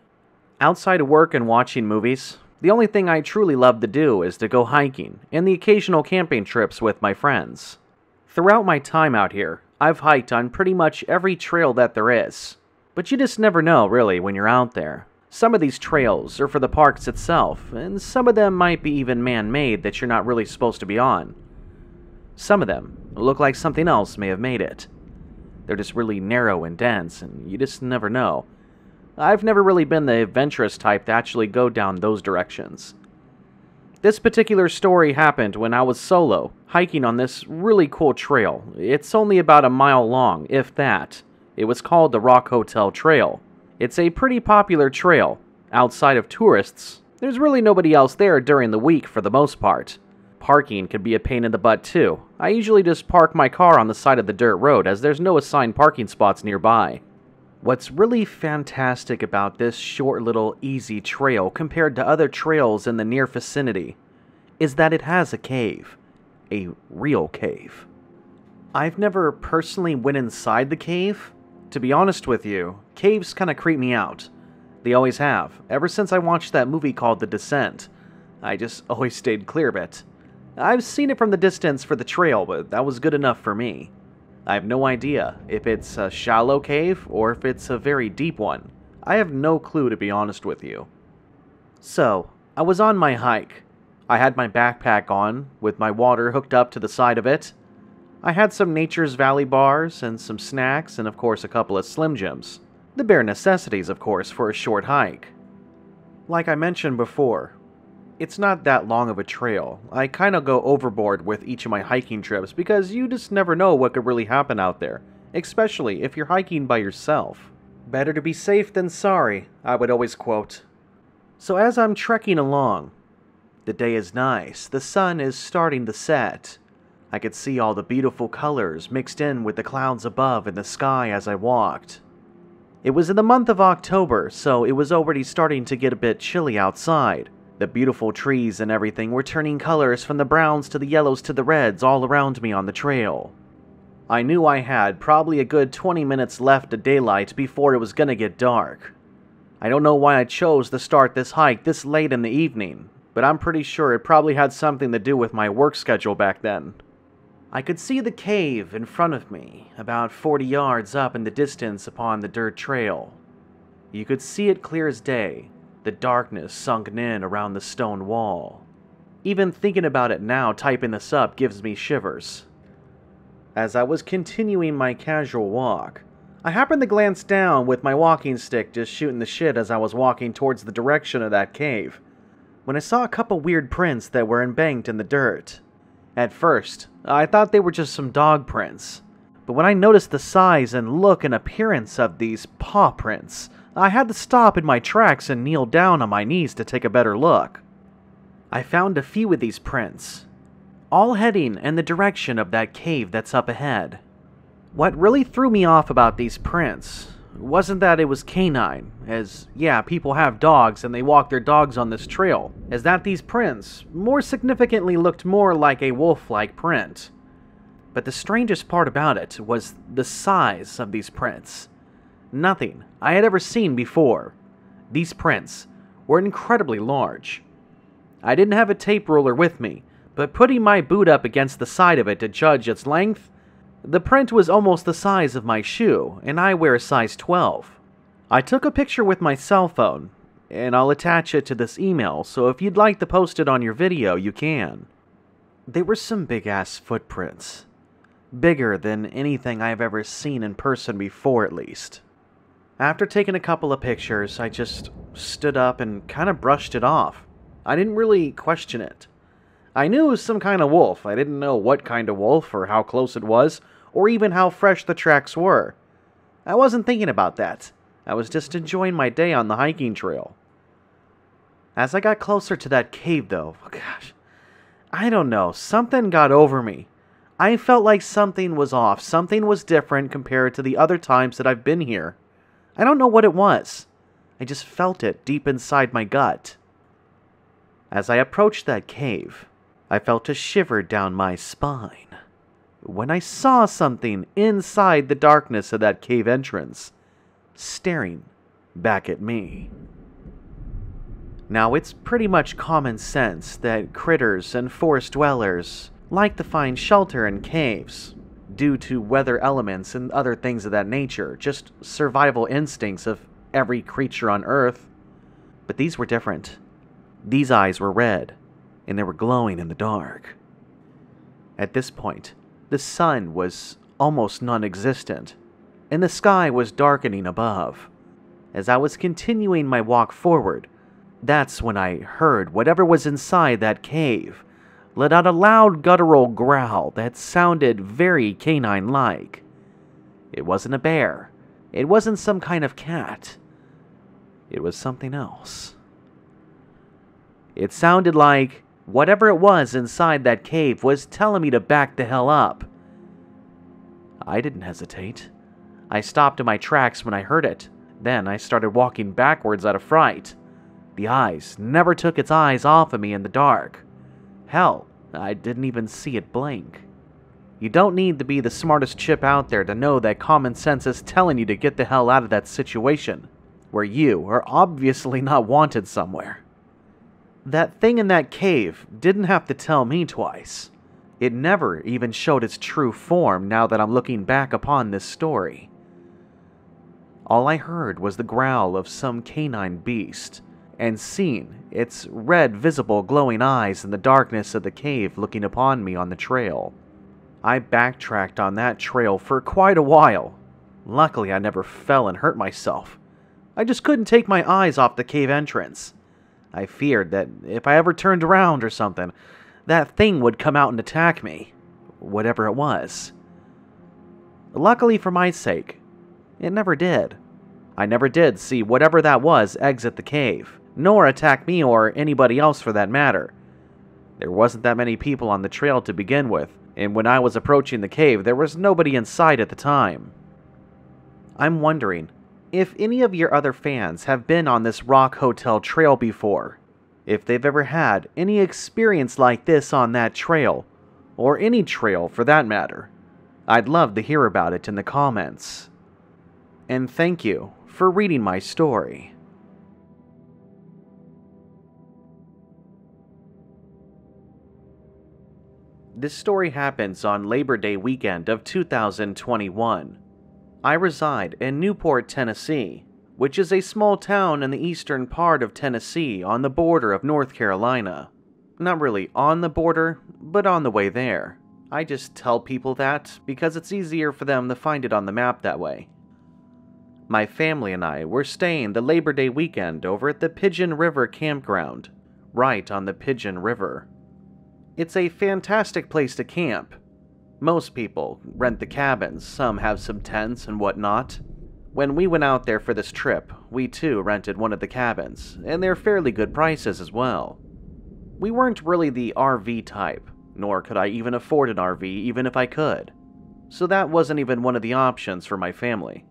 Outside of work and watching movies, the only thing I truly love to do is to go hiking and the occasional camping trips with my friends. Throughout my time out here, I've hiked on pretty much every trail that there is. But you just never know, really, when you're out there. Some of these trails are for the parks itself, and some of them might be even man made that you're not really supposed to be on. Some of them look like something else may have made it. They're just really narrow and dense, and you just never know. I've never really been the adventurous type to actually go down those directions. This particular story happened when I was solo, hiking on this really cool trail. It's only about a mile long, if that. It was called the Rock Hotel Trail. It's a pretty popular trail. Outside of tourists, there's really nobody else there during the week for the most part. Parking can be a pain in the butt too. I usually just park my car on the side of the dirt road as there's no assigned parking spots nearby. What's really fantastic about this short little easy trail compared to other trails in the near vicinity is that it has a cave. A real cave. I've never personally went inside the cave, to be honest with you, caves kind of creep me out. They always have, ever since I watched that movie called The Descent. I just always stayed clear of it. I've seen it from the distance for the trail, but that was good enough for me. I have no idea if it's a shallow cave or if it's a very deep one. I have no clue to be honest with you. So, I was on my hike. I had my backpack on, with my water hooked up to the side of it, I had some Nature's Valley bars and some snacks, and of course, a couple of Slim Jims. The bare necessities, of course, for a short hike. Like I mentioned before, it's not that long of a trail. I kind of go overboard with each of my hiking trips because you just never know what could really happen out there, especially if you're hiking by yourself. Better to be safe than sorry, I would always quote. So as I'm trekking along, The day is nice, the sun is starting to set. I could see all the beautiful colors mixed in with the clouds above in the sky as I walked. It was in the month of October, so it was already starting to get a bit chilly outside. The beautiful trees and everything were turning colors from the browns to the yellows to the reds all around me on the trail. I knew I had probably a good 20 minutes left of daylight before it was gonna get dark. I don't know why I chose to start this hike this late in the evening, but I'm pretty sure it probably had something to do with my work schedule back then. I could see the cave in front of me, about 40 yards up in the distance upon the dirt trail. You could see it clear as day, the darkness sunken in around the stone wall. Even thinking about it now, typing this up gives me shivers. As I was continuing my casual walk, I happened to glance down with my walking stick just shooting the shit as I was walking towards the direction of that cave, when I saw a couple weird prints that were embanked in the dirt. At first, I thought they were just some dog prints, but when I noticed the size and look and appearance of these paw prints, I had to stop in my tracks and kneel down on my knees to take a better look. I found a few of these prints, all heading in the direction of that cave that's up ahead. What really threw me off about these prints wasn't that it was canine, as yeah, people have dogs and they walk their dogs on this trail, as that these prints more significantly looked more like a wolf like print. But the strangest part about it was the size of these prints. Nothing I had ever seen before. These prints were incredibly large. I didn't have a tape ruler with me, but putting my boot up against the side of it to judge its length, the print was almost the size of my shoe, and I wear a size 12. I took a picture with my cell phone, and I'll attach it to this email, so if you'd like to post it on your video, you can. They were some big ass footprints. Bigger than anything I've ever seen in person before, at least. After taking a couple of pictures, I just stood up and kind of brushed it off. I didn't really question it. I knew it was some kind of wolf. I didn't know what kind of wolf or how close it was, or even how fresh the tracks were. I wasn't thinking about that. I was just enjoying my day on the hiking trail. As I got closer to that cave, though, oh, gosh, I don't know, something got over me. I felt like something was off, something was different compared to the other times that I've been here. I don't know what it was. I just felt it deep inside my gut. As I approached that cave, I felt a shiver down my spine when I saw something inside the darkness of that cave entrance, staring back at me. Now, it's pretty much common sense that critters and forest dwellers like to find shelter in caves due to weather elements and other things of that nature, just survival instincts of every creature on Earth. But these were different. These eyes were red, and they were glowing in the dark. At this point, the sun was almost non existent, and the sky was darkening above. As I was continuing my walk forward, that's when I heard whatever was inside that cave let out a loud guttural growl that sounded very canine like. It wasn't a bear. It wasn't some kind of cat. It was something else. It sounded like Whatever it was inside that cave was telling me to back the hell up. I didn't hesitate. I stopped in my tracks when I heard it. Then I started walking backwards out of fright. The eyes never took its eyes off of me in the dark. Hell, I didn't even see it blink. You don't need to be the smartest chip out there to know that common sense is telling you to get the hell out of that situation, where you are obviously not wanted somewhere. That thing in that cave didn't have to tell me twice. It never even showed its true form now that I'm looking back upon this story. All I heard was the growl of some canine beast, and seen its red, visible, glowing eyes in the darkness of the cave looking upon me on the trail. I backtracked on that trail for quite a while. Luckily, I never fell and hurt myself. I just couldn't take my eyes off the cave entrance. I feared that if I ever turned around or something, that thing would come out and attack me, whatever it was. Luckily for my sake, it never did. I never did see whatever that was exit the cave, nor attack me or anybody else for that matter. There wasn't that many people on the trail to begin with, and when I was approaching the cave, there was nobody inside at the time. I'm wondering if any of your other fans have been on this Rock Hotel trail before, if they've ever had any experience like this on that trail, or any trail for that matter. I'd love to hear about it in the comments. And thank you for reading my story. This story happens on Labor Day weekend of 2021. I reside in Newport, Tennessee, which is a small town in the eastern part of Tennessee on the border of North Carolina. Not really on the border, but on the way there. I just tell people that because it's easier for them to find it on the map that way. My family and I were staying the Labor Day weekend over at the Pigeon River Campground, right on the Pigeon River. It's a fantastic place to camp. Most people rent the cabins, some have some tents and whatnot. When we went out there for this trip, we too rented one of the cabins, and they're fairly good prices as well. We weren't really the RV type, nor could I even afford an RV even if I could. So that wasn't even one of the options for my family.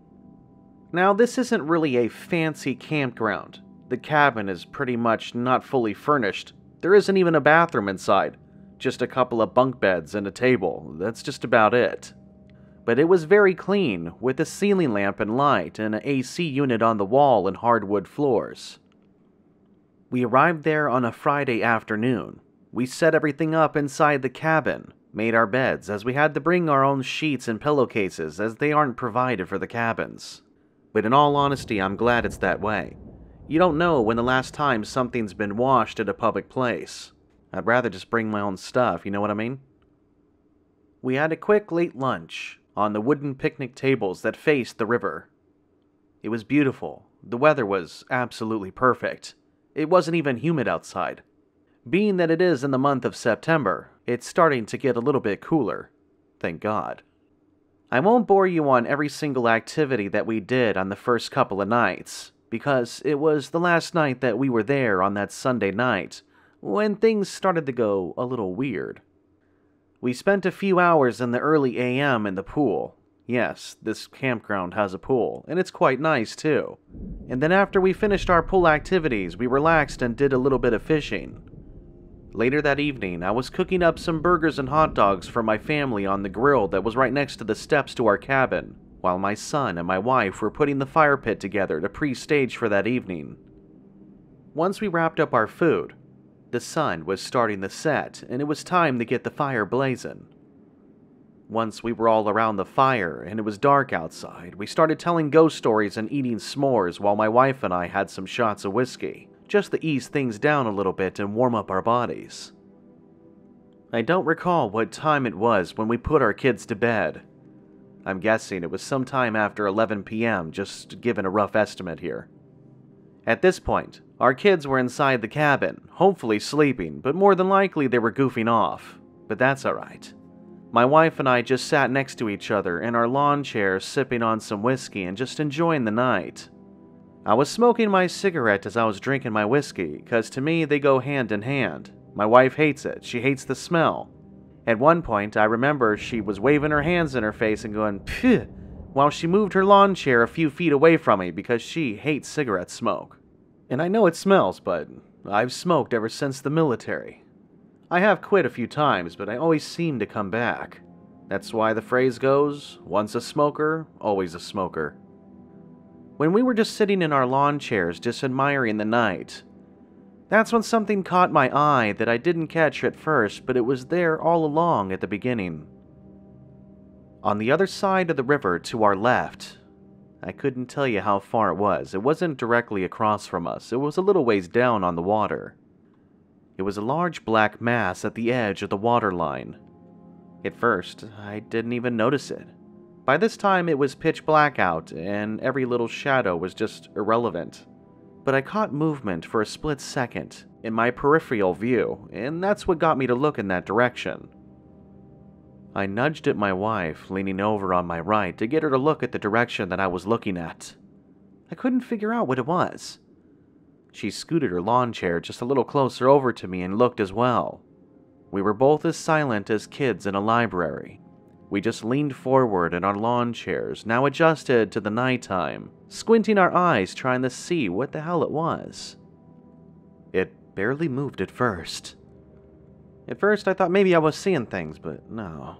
Now, this isn't really a fancy campground. The cabin is pretty much not fully furnished. There isn't even a bathroom inside, just a couple of bunk beds and a table. That's just about it. But it was very clean, with a ceiling lamp and light and an AC unit on the wall and hardwood floors. We arrived there on a Friday afternoon. We set everything up inside the cabin, made our beds, as we had to bring our own sheets and pillowcases, as they aren't provided for the cabins. But in all honesty, I'm glad it's that way. You don't know when the last time something's been washed at a public place. I'd rather just bring my own stuff, you know what I mean? We had a quick late lunch on the wooden picnic tables that faced the river. It was beautiful. The weather was absolutely perfect. It wasn't even humid outside. Being that it is in the month of September, it's starting to get a little bit cooler. Thank God. I won't bore you on every single activity that we did on the first couple of nights, because it was the last night that we were there on that Sunday night when things started to go a little weird. We spent a few hours in the early AM in the pool. Yes, this campground has a pool, and it's quite nice too. And then after we finished our pool activities, we relaxed and did a little bit of fishing. Later that evening, I was cooking up some burgers and hot dogs for my family on the grill that was right next to the steps to our cabin, while my son and my wife were putting the fire pit together to pre stage for that evening. Once we wrapped up our food, the sun was starting to set, and it was time to get the fire blazing. Once we were all around the fire and it was dark outside, we started telling ghost stories and eating s'mores while my wife and I had some shots of whiskey, just to ease things down a little bit and warm up our bodies. I don't recall what time it was when we put our kids to bed. I'm guessing it was sometime after 11 p.m., just giving a rough estimate here. At this point, our kids were inside the cabin, hopefully sleeping, but more than likely they were goofing off. But that's alright. My wife and I just sat next to each other in our lawn chairs, sipping on some whiskey and just enjoying the night. I was smoking my cigarette as I was drinking my whiskey, because to me they go hand in hand. My wife hates it, she hates the smell. At one point, I remember she was waving her hands in her face and going, Phew, while she moved her lawn chair a few feet away from me because she hates cigarette smoke. And I know it smells, but I've smoked ever since the military. I have quit a few times, but I always seem to come back. That's why the phrase goes once a smoker, always a smoker. When we were just sitting in our lawn chairs, just admiring the night, that's when something caught my eye that I didn't catch at first, but it was there all along at the beginning. On the other side of the river to our left, I couldn't tell you how far it was. It wasn't directly across from us, it was a little ways down on the water. It was a large black mass at the edge of the water line. At first, I didn't even notice it. By this time, it was pitch black out, and every little shadow was just irrelevant. But I caught movement for a split second in my peripheral view, and that's what got me to look in that direction. I nudged at my wife, leaning over on my right, to get her to look at the direction that I was looking at. I couldn't figure out what it was. She scooted her lawn chair just a little closer over to me and looked as well. We were both as silent as kids in a library. We just leaned forward in our lawn chairs, now adjusted to the nighttime, squinting our eyes trying to see what the hell it was. It barely moved at first. At first, I thought maybe I was seeing things, but no.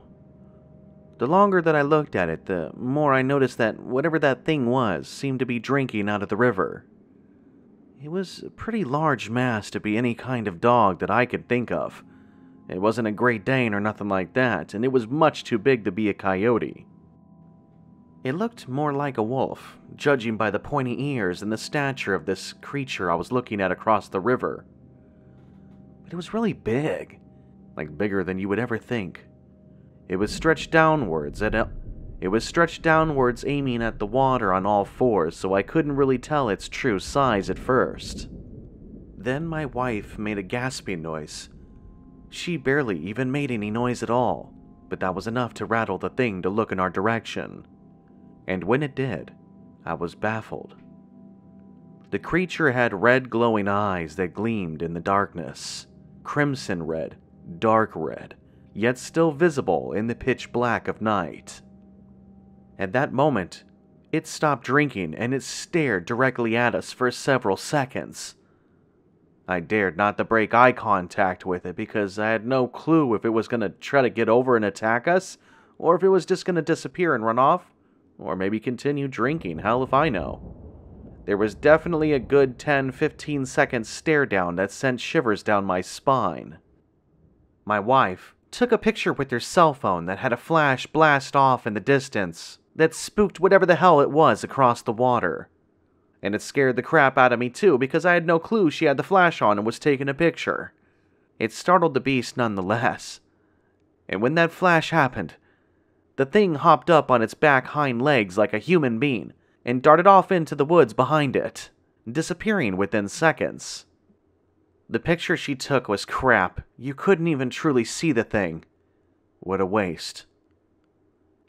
The longer that I looked at it, the more I noticed that whatever that thing was seemed to be drinking out of the river. It was a pretty large mass to be any kind of dog that I could think of. It wasn't a Great Dane or nothing like that, and it was much too big to be a coyote. It looked more like a wolf, judging by the pointy ears and the stature of this creature I was looking at across the river. But it was really big, like bigger than you would ever think. It was stretched downwards at it was stretched downwards aiming at the water on all fours, so I couldn't really tell its true size at first. Then my wife made a gasping noise. She barely even made any noise at all, but that was enough to rattle the thing to look in our direction. And when it did, I was baffled. The creature had red glowing eyes that gleamed in the darkness crimson red, dark red, yet still visible in the pitch black of night. At that moment, it stopped drinking and it stared directly at us for several seconds. I dared not to break eye contact with it because I had no clue if it was going to try to get over and attack us, or if it was just going to disappear and run off, or maybe continue drinking, hell if I know. There was definitely a good 10 15 second stare down that sent shivers down my spine. My wife took a picture with her cell phone that had a flash blast off in the distance that spooked whatever the hell it was across the water. And it scared the crap out of me too because I had no clue she had the flash on and was taking a picture. It startled the beast nonetheless. And when that flash happened, the thing hopped up on its back hind legs like a human being and darted off into the woods behind it, disappearing within seconds. The picture she took was crap. You couldn't even truly see the thing. What a waste.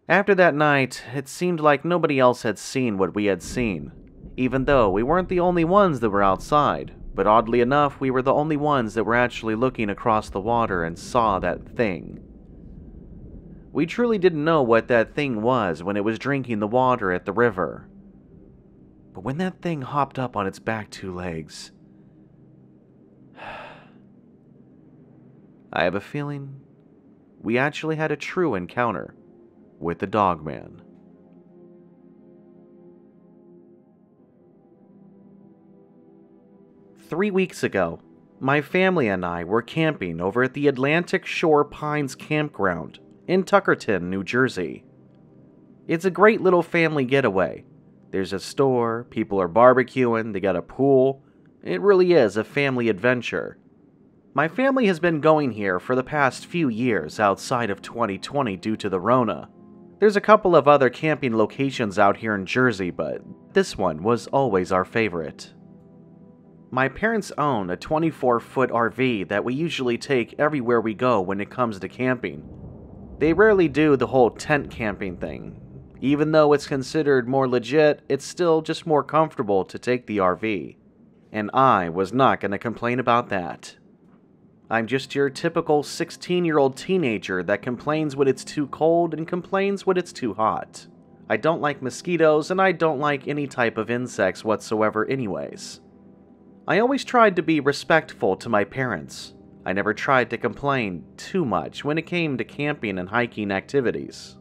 After that night, it seemed like nobody else had seen what we had seen, even though we weren't the only ones that were outside. But oddly enough, we were the only ones that were actually looking across the water and saw that thing. We truly didn't know what that thing was when it was drinking the water at the river. But when that thing hopped up on its back two legs, I have a feeling we actually had a true encounter with the Dogman. Three weeks ago, my family and I were camping over at the Atlantic Shore Pines campground in Tuckerton, New Jersey. It's a great little family getaway. There's a store, people are barbecuing, they got a pool. It really is a family adventure. My family has been going here for the past few years outside of 2020 due to the Rona. There's a couple of other camping locations out here in Jersey, but this one was always our favorite. My parents own a 24 foot RV that we usually take everywhere we go when it comes to camping. They rarely do the whole tent camping thing. Even though it's considered more legit, it's still just more comfortable to take the RV. And I was not going to complain about that. I'm just your typical 16 year old teenager that complains when it's too cold and complains when it's too hot. I don't like mosquitoes and I don't like any type of insects whatsoever, anyways. I always tried to be respectful to my parents. I never tried to complain too much when it came to camping and hiking activities.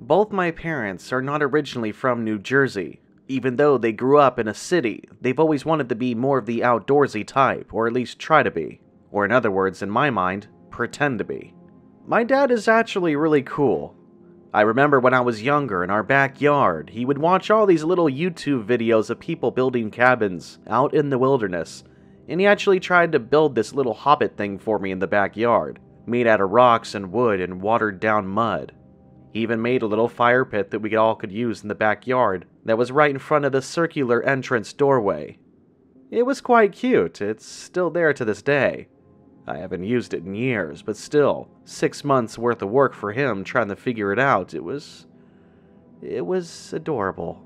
Both my parents are not originally from New Jersey. Even though they grew up in a city, they've always wanted to be more of the outdoorsy type, or at least try to be or in other words, in my mind, pretend to be. My dad is actually really cool. I remember when I was younger in our backyard, he would watch all these little YouTube videos of people building cabins out in the wilderness, and he actually tried to build this little hobbit thing for me in the backyard, made out of rocks and wood and watered down mud. He even made a little fire pit that we all could use in the backyard that was right in front of the circular entrance doorway. It was quite cute, it's still there to this day. I haven't used it in years, but still, six months worth of work for him trying to figure it out. It was. It was adorable.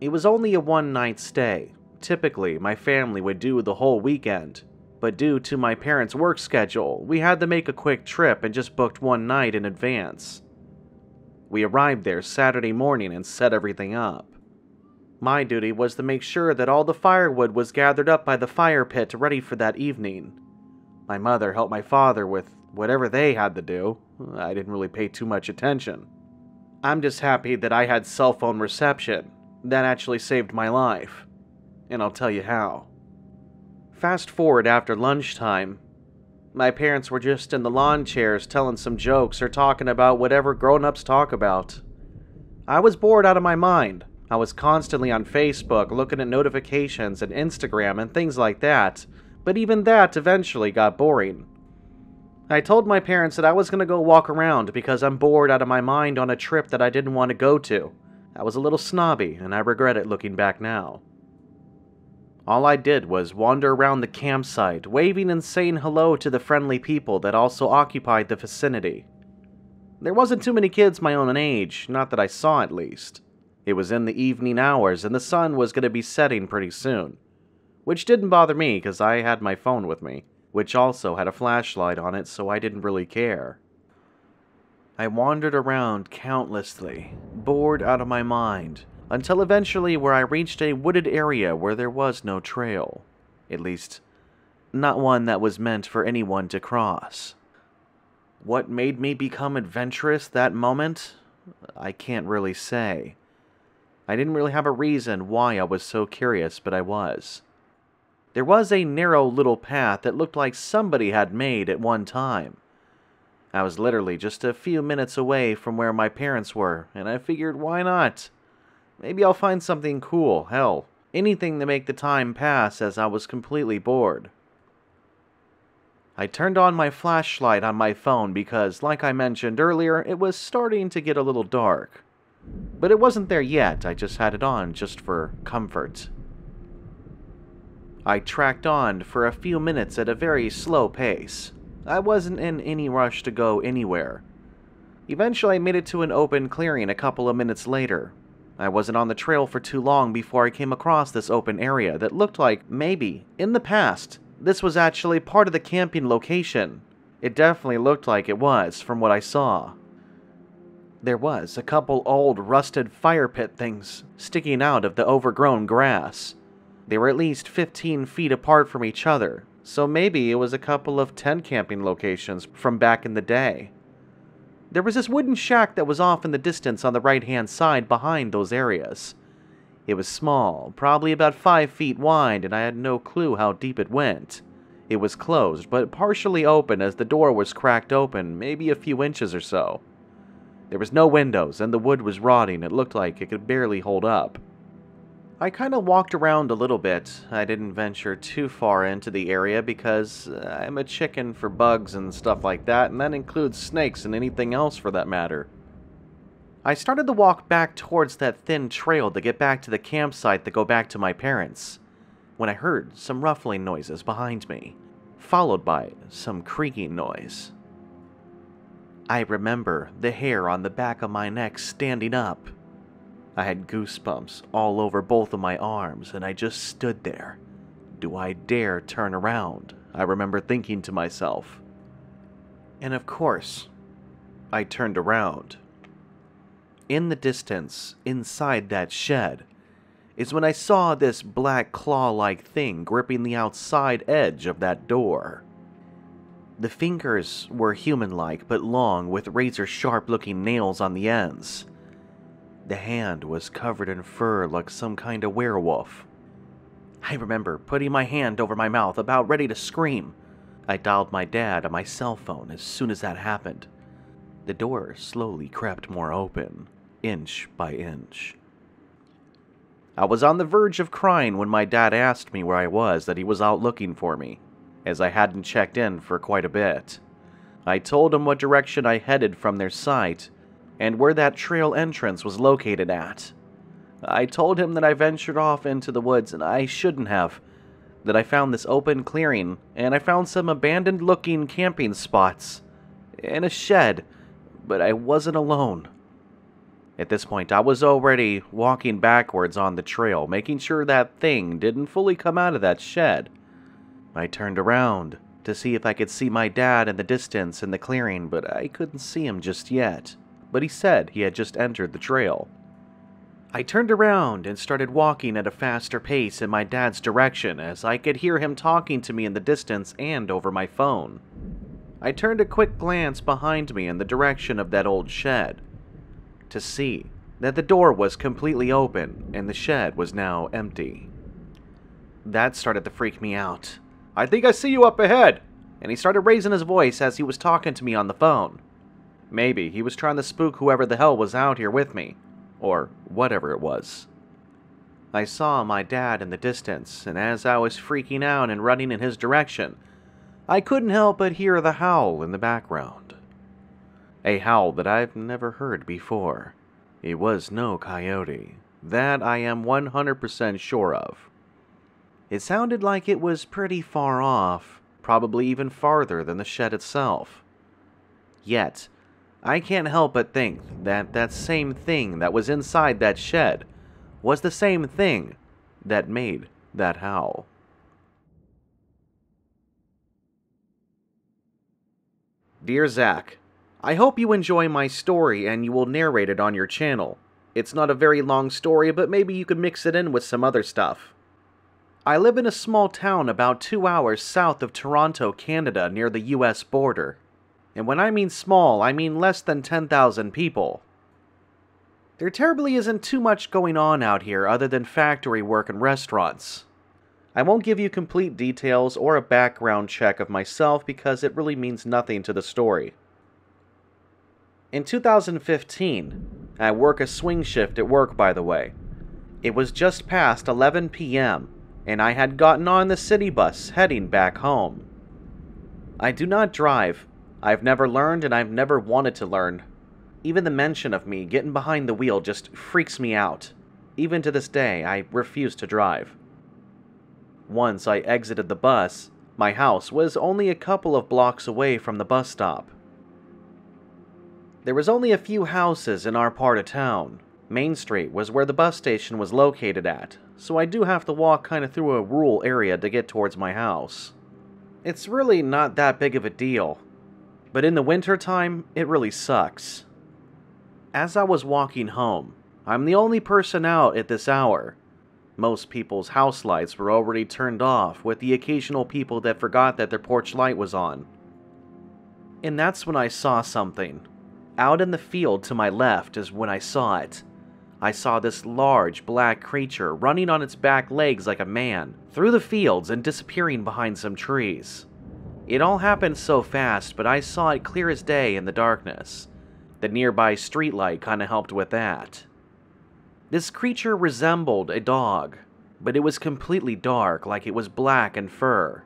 It was only a one night stay. Typically, my family would do the whole weekend. But due to my parents' work schedule, we had to make a quick trip and just booked one night in advance. We arrived there Saturday morning and set everything up. My duty was to make sure that all the firewood was gathered up by the fire pit ready for that evening. My mother helped my father with whatever they had to do. I didn't really pay too much attention. I'm just happy that I had cell phone reception. That actually saved my life. And I'll tell you how. Fast forward after lunchtime. My parents were just in the lawn chairs telling some jokes or talking about whatever grown ups talk about. I was bored out of my mind. I was constantly on Facebook looking at notifications and Instagram and things like that, but even that eventually got boring. I told my parents that I was going to go walk around because I'm bored out of my mind on a trip that I didn't want to go to. I was a little snobby, and I regret it looking back now. All I did was wander around the campsite, waving and saying hello to the friendly people that also occupied the vicinity. There wasn't too many kids my own age, not that I saw at least. It was in the evening hours, and the sun was going to be setting pretty soon. Which didn't bother me, because I had my phone with me, which also had a flashlight on it, so I didn't really care. I wandered around countlessly, bored out of my mind, until eventually where I reached a wooded area where there was no trail. At least, not one that was meant for anyone to cross. What made me become adventurous that moment? I can't really say. I didn't really have a reason why I was so curious, but I was. There was a narrow little path that looked like somebody had made at one time. I was literally just a few minutes away from where my parents were, and I figured why not? Maybe I'll find something cool, hell, anything to make the time pass as I was completely bored. I turned on my flashlight on my phone because, like I mentioned earlier, it was starting to get a little dark. But it wasn't there yet, I just had it on just for comfort. I tracked on for a few minutes at a very slow pace. I wasn't in any rush to go anywhere. Eventually, I made it to an open clearing a couple of minutes later. I wasn't on the trail for too long before I came across this open area that looked like maybe, in the past, this was actually part of the camping location. It definitely looked like it was, from what I saw. There was a couple old rusted fire pit things sticking out of the overgrown grass. They were at least 15 feet apart from each other, so maybe it was a couple of tent camping locations from back in the day. There was this wooden shack that was off in the distance on the right hand side behind those areas. It was small, probably about 5 feet wide, and I had no clue how deep it went. It was closed, but partially open as the door was cracked open, maybe a few inches or so. There was no windows, and the wood was rotting. It looked like it could barely hold up. I kind of walked around a little bit. I didn't venture too far into the area because uh, I'm a chicken for bugs and stuff like that, and that includes snakes and anything else for that matter. I started to walk back towards that thin trail to get back to the campsite to go back to my parents, when I heard some ruffling noises behind me, followed by some creaking noise. I remember the hair on the back of my neck standing up. I had goosebumps all over both of my arms, and I just stood there. Do I dare turn around? I remember thinking to myself. And of course, I turned around. In the distance, inside that shed, is when I saw this black claw like thing gripping the outside edge of that door. The fingers were human like but long, with razor sharp looking nails on the ends. The hand was covered in fur like some kind of werewolf. I remember putting my hand over my mouth, about ready to scream. I dialed my dad on my cell phone as soon as that happened. The door slowly crept more open, inch by inch. I was on the verge of crying when my dad asked me where I was, that he was out looking for me as I hadn't checked in for quite a bit. I told him what direction I headed from their site and where that trail entrance was located at. I told him that I ventured off into the woods and I shouldn't have, that I found this open clearing and I found some abandoned looking camping spots and a shed, but I wasn't alone. At this point, I was already walking backwards on the trail, making sure that thing didn't fully come out of that shed. I turned around to see if I could see my dad in the distance in the clearing, but I couldn't see him just yet. But he said he had just entered the trail. I turned around and started walking at a faster pace in my dad's direction as I could hear him talking to me in the distance and over my phone. I turned a quick glance behind me in the direction of that old shed to see that the door was completely open and the shed was now empty. That started to freak me out. I think I see you up ahead! And he started raising his voice as he was talking to me on the phone. Maybe he was trying to spook whoever the hell was out here with me, or whatever it was. I saw my dad in the distance, and as I was freaking out and running in his direction, I couldn't help but hear the howl in the background. A howl that I've never heard before. It was no coyote. That I am 100% sure of. It sounded like it was pretty far off, probably even farther than the shed itself. Yet, I can't help but think that that same thing that was inside that shed was the same thing that made that howl. Dear Zak, I hope you enjoy my story and you will narrate it on your channel. It's not a very long story, but maybe you could mix it in with some other stuff. I live in a small town about two hours south of Toronto, Canada, near the US border. And when I mean small, I mean less than 10,000 people. There terribly isn't too much going on out here other than factory work and restaurants. I won't give you complete details or a background check of myself because it really means nothing to the story. In 2015, I work a swing shift at work, by the way. It was just past 11 p.m., and I had gotten on the city bus heading back home. I do not drive. I've never learned and I've never wanted to learn. Even the mention of me getting behind the wheel just freaks me out. Even to this day, I refuse to drive. Once I exited the bus, my house was only a couple of blocks away from the bus stop. There was only a few houses in our part of town. Main Street was where the bus station was located at, so I do have to walk kind of through a rural area to get towards my house. It's really not that big of a deal, but in the winter time, it really sucks. As I was walking home, I'm the only person out at this hour, most people's house lights were already turned off, with the occasional people that forgot that their porch light was on. And that's when I saw something. Out in the field to my left is when I saw it. I saw this large black creature running on its back legs like a man, through the fields and disappearing behind some trees. It all happened so fast, but I saw it clear as day in the darkness. The nearby streetlight kinda helped with that. This creature resembled a dog, but it was completely dark, like it was black and fur.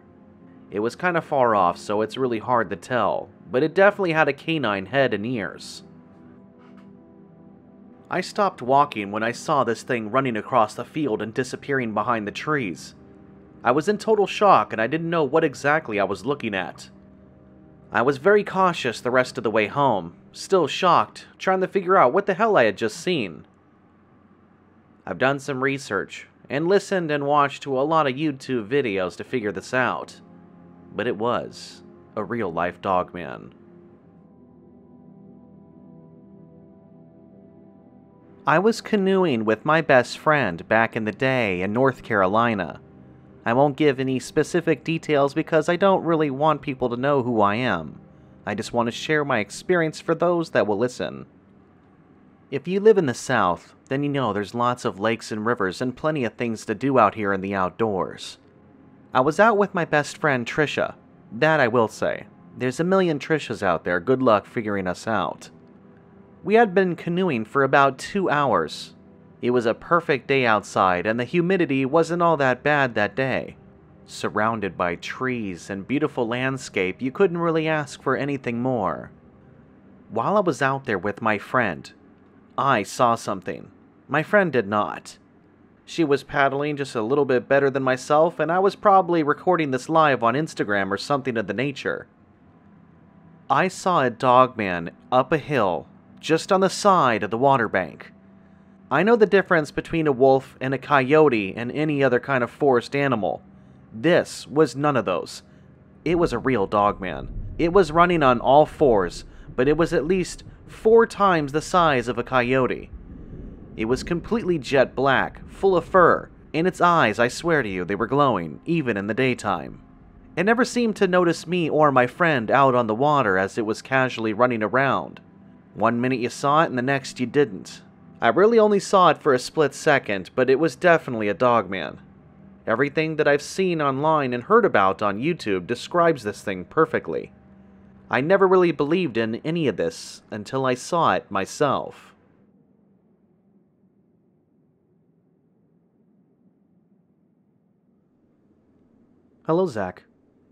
It was kind of far off, so it's really hard to tell, but it definitely had a canine head and ears. I stopped walking when I saw this thing running across the field and disappearing behind the trees. I was in total shock and I didn't know what exactly I was looking at. I was very cautious the rest of the way home, still shocked, trying to figure out what the hell I had just seen. I've done some research and listened and watched to a lot of YouTube videos to figure this out, but it was a real life dogman. I was canoeing with my best friend back in the day in North Carolina. I won't give any specific details because I don't really want people to know who I am. I just want to share my experience for those that will listen. If you live in the South, then you know there's lots of lakes and rivers and plenty of things to do out here in the outdoors. I was out with my best friend Trisha. That I will say. There's a million Trishas out there, good luck figuring us out. We had been canoeing for about two hours. It was a perfect day outside, and the humidity wasn't all that bad that day. Surrounded by trees and beautiful landscape, you couldn't really ask for anything more. While I was out there with my friend, I saw something. My friend did not. She was paddling just a little bit better than myself, and I was probably recording this live on Instagram or something of the nature. I saw a dog man up a hill, just on the side of the water bank. I know the difference between a wolf and a coyote and any other kind of forest animal, This was none of those. It was a real dog man. It was running on all fours, but it was at least four times the size of a coyote. It was completely jet black, full of fur, In its eyes, I swear to you, they were glowing, even in the daytime. It never seemed to notice me or my friend out on the water as it was casually running around. One minute you saw it and the next you didn't. I really only saw it for a split second, but it was definitely a dogman. Everything that I've seen online and heard about on YouTube describes this thing perfectly. I never really believed in any of this until I saw it myself. Hello, Zak.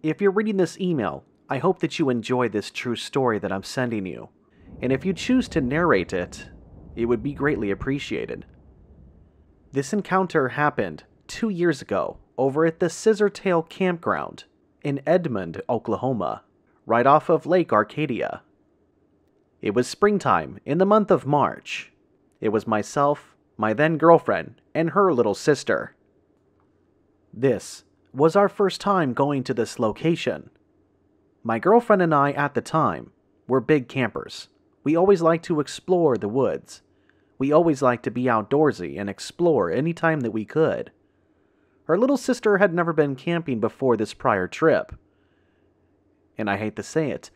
If you're reading this email, I hope that you enjoy this true story that I'm sending you. And if you choose to narrate it, it would be greatly appreciated. This encounter happened two years ago over at the Scissortail Campground in Edmond, Oklahoma, right off of Lake Arcadia. It was springtime in the month of March. It was myself, my then girlfriend, and her little sister. This was our first time going to this location. My girlfriend and I at the time were big campers. We always liked to explore the woods. We always liked to be outdoorsy and explore any time that we could. Her little sister had never been camping before this prior trip. And I hate to say it,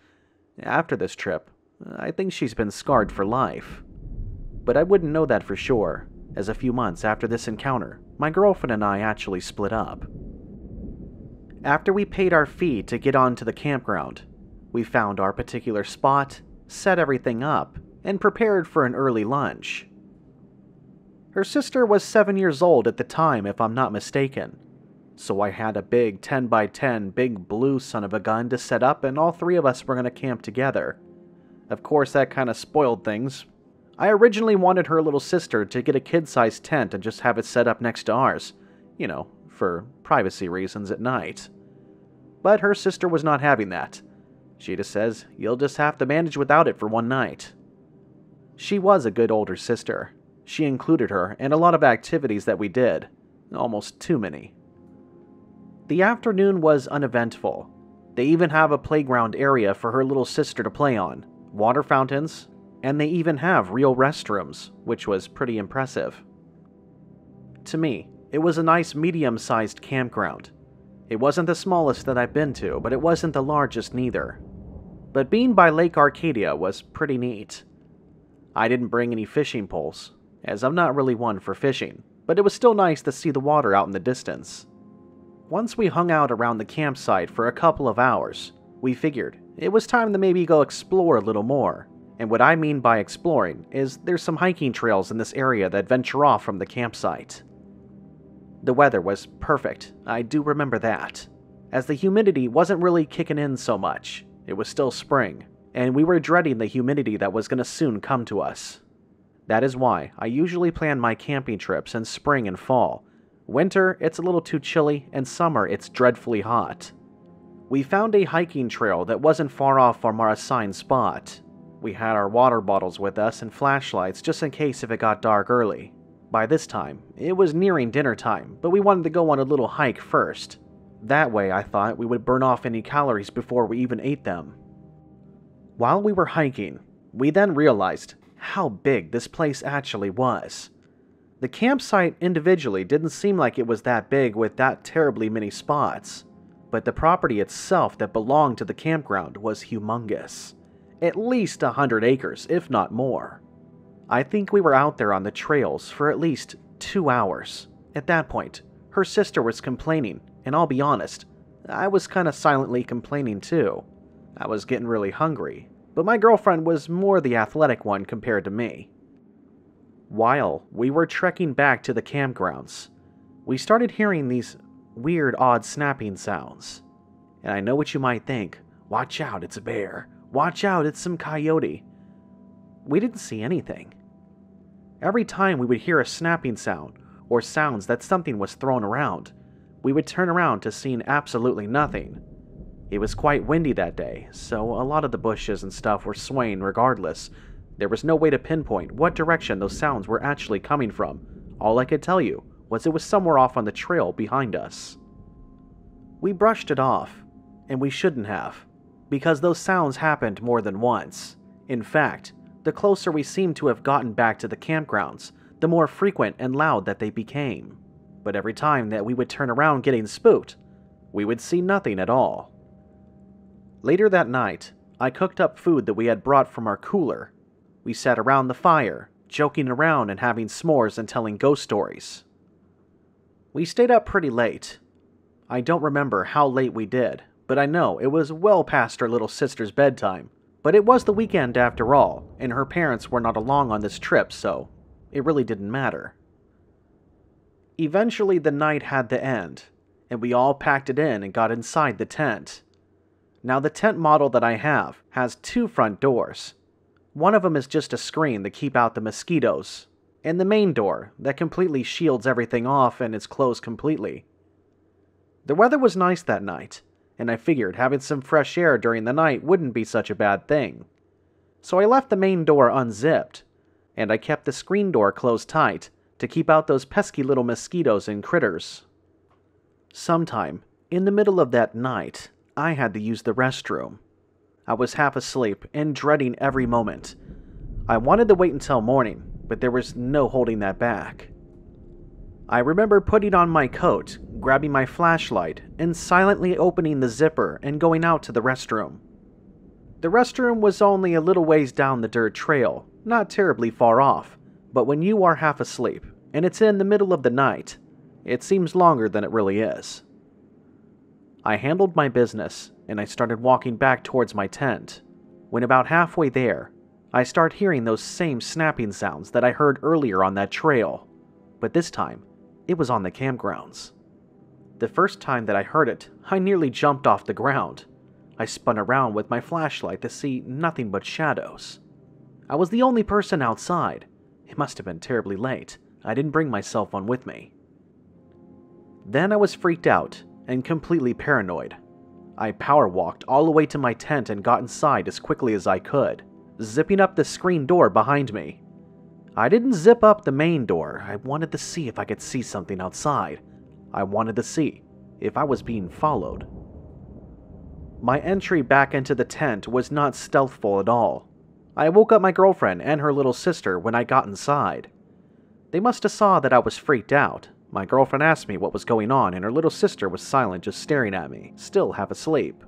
after this trip, I think she's been scarred for life. But I wouldn't know that for sure, as a few months after this encounter, my girlfriend and I actually split up. After we paid our fee to get onto the campground, we found our particular spot, set everything up, and prepared for an early lunch. Her sister was seven years old at the time, if I'm not mistaken, so I had a big 10 by 10 big blue son of a gun to set up, and all three of us were going to camp together. Of course, that kind of spoiled things. I originally wanted her little sister to get a kid sized tent and just have it set up next to ours, you know, for privacy reasons at night. But her sister was not having that. Just says, You'll just have to manage without it for one night. She was a good older sister. She included her in a lot of activities that we did, almost too many. The afternoon was uneventful. They even have a playground area for her little sister to play on, water fountains, and they even have real restrooms, which was pretty impressive. To me, it was a nice medium sized campground, it wasn't the smallest that I've been to, but it wasn't the largest neither. But being by Lake Arcadia was pretty neat. I didn't bring any fishing poles, as I'm not really one for fishing, but it was still nice to see the water out in the distance. Once we hung out around the campsite for a couple of hours, we figured it was time to maybe go explore a little more. And what I mean by exploring is there's some hiking trails in this area that venture off from the campsite. The weather was perfect, I do remember that, as the humidity wasn't really kicking in so much. It was still spring, and we were dreading the humidity that was going to soon come to us. That is why I usually plan my camping trips in spring and fall. Winter, it's a little too chilly, and summer, it's dreadfully hot. We found a hiking trail that wasn't far off from our assigned spot. We had our water bottles with us and flashlights just in case if it got dark early. By this time, it was nearing dinner time, but we wanted to go on a little hike first. That way, I thought, we would burn off any calories before we even ate them. While we were hiking, we then realized how big this place actually was. The campsite individually didn't seem like it was that big with that terribly many spots, but the property itself that belonged to the campground was humongous. At least a hundred acres, if not more. I think we were out there on the trails for at least two hours. At that point, her sister was complaining, and I'll be honest, I was kind of silently complaining too. I was getting really hungry, but my girlfriend was more the athletic one compared to me. While we were trekking back to the campgrounds, we started hearing these weird, odd snapping sounds. And I know what you might think watch out, it's a bear. Watch out, it's some coyote we didn't see anything. Every time we would hear a snapping sound, or sounds that something was thrown around, we would turn around to see absolutely nothing. It was quite windy that day, so a lot of the bushes and stuff were swaying regardless. There was no way to pinpoint what direction those sounds were actually coming from. All I could tell you was it was somewhere off on the trail behind us. We brushed it off, and we shouldn't have, because those sounds happened more than once. In fact, the closer we seemed to have gotten back to the campgrounds, the more frequent and loud that they became. But every time that we would turn around getting spooked, we would see nothing at all. Later that night, I cooked up food that we had brought from our cooler. We sat around the fire, joking around and having s'mores and telling ghost stories. We stayed up pretty late. I don't remember how late we did, but I know it was well past our little sister's bedtime. But it was the weekend after all, and her parents were not along on this trip, so it really didn't matter. Eventually, the night had to end, and we all packed it in and got inside the tent. Now, the tent model that I have has two front doors. One of them is just a screen to keep out the mosquitoes, and the main door that completely shields everything off and is closed completely. The weather was nice that night, and I figured having some fresh air during the night wouldn't be such a bad thing. So I left the main door unzipped, and I kept the screen door closed tight to keep out those pesky little mosquitoes and critters. Sometime, in the middle of that night, I had to use the restroom. I was half asleep and dreading every moment. I wanted to wait until morning, but there was no holding that back. I remember putting on my coat, grabbing my flashlight, and silently opening the zipper and going out to the restroom. The restroom was only a little ways down the dirt trail, not terribly far off, but when you are half asleep and it's in the middle of the night, it seems longer than it really is. I handled my business and I started walking back towards my tent. When about halfway there, I start hearing those same snapping sounds that I heard earlier on that trail, but this time it was on the campgrounds. The first time that I heard it, I nearly jumped off the ground. I spun around with my flashlight to see nothing but shadows. I was the only person outside. It must have been terribly late. I didn't bring my cell phone with me. Then I was freaked out and completely paranoid. I power walked all the way to my tent and got inside as quickly as I could, zipping up the screen door behind me. I didn't zip up the main door. I wanted to see if I could see something outside. I wanted to see if I was being followed. My entry back into the tent was not stealthful at all. I woke up my girlfriend and her little sister when I got inside. They must have saw that I was freaked out. My girlfriend asked me what was going on, and her little sister was silent, just staring at me, still half asleep.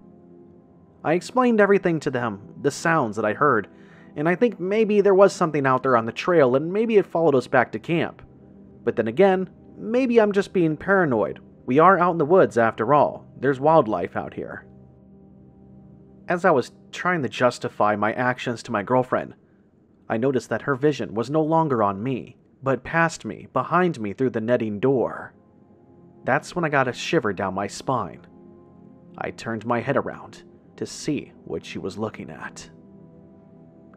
I explained everything to them, the sounds that I heard, and I think maybe there was something out there on the trail and maybe it followed us back to camp. But then again, maybe I'm just being paranoid. We are out in the woods after all, there's wildlife out here. As I was trying to justify my actions to my girlfriend, I noticed that her vision was no longer on me, but past me, behind me through the netting door. That's when I got a shiver down my spine. I turned my head around to see what she was looking at.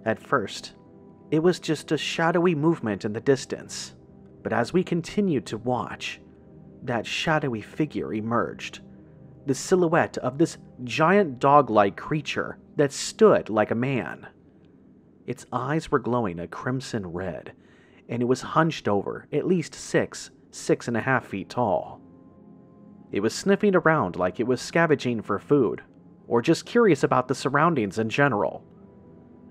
At first, it was just a shadowy movement in the distance, but as we continued to watch, that shadowy figure emerged. The silhouette of this giant dog like creature that stood like a man. Its eyes were glowing a crimson red, and it was hunched over, at least six, six and a half feet tall. It was sniffing around like it was scavenging for food, or just curious about the surroundings in general.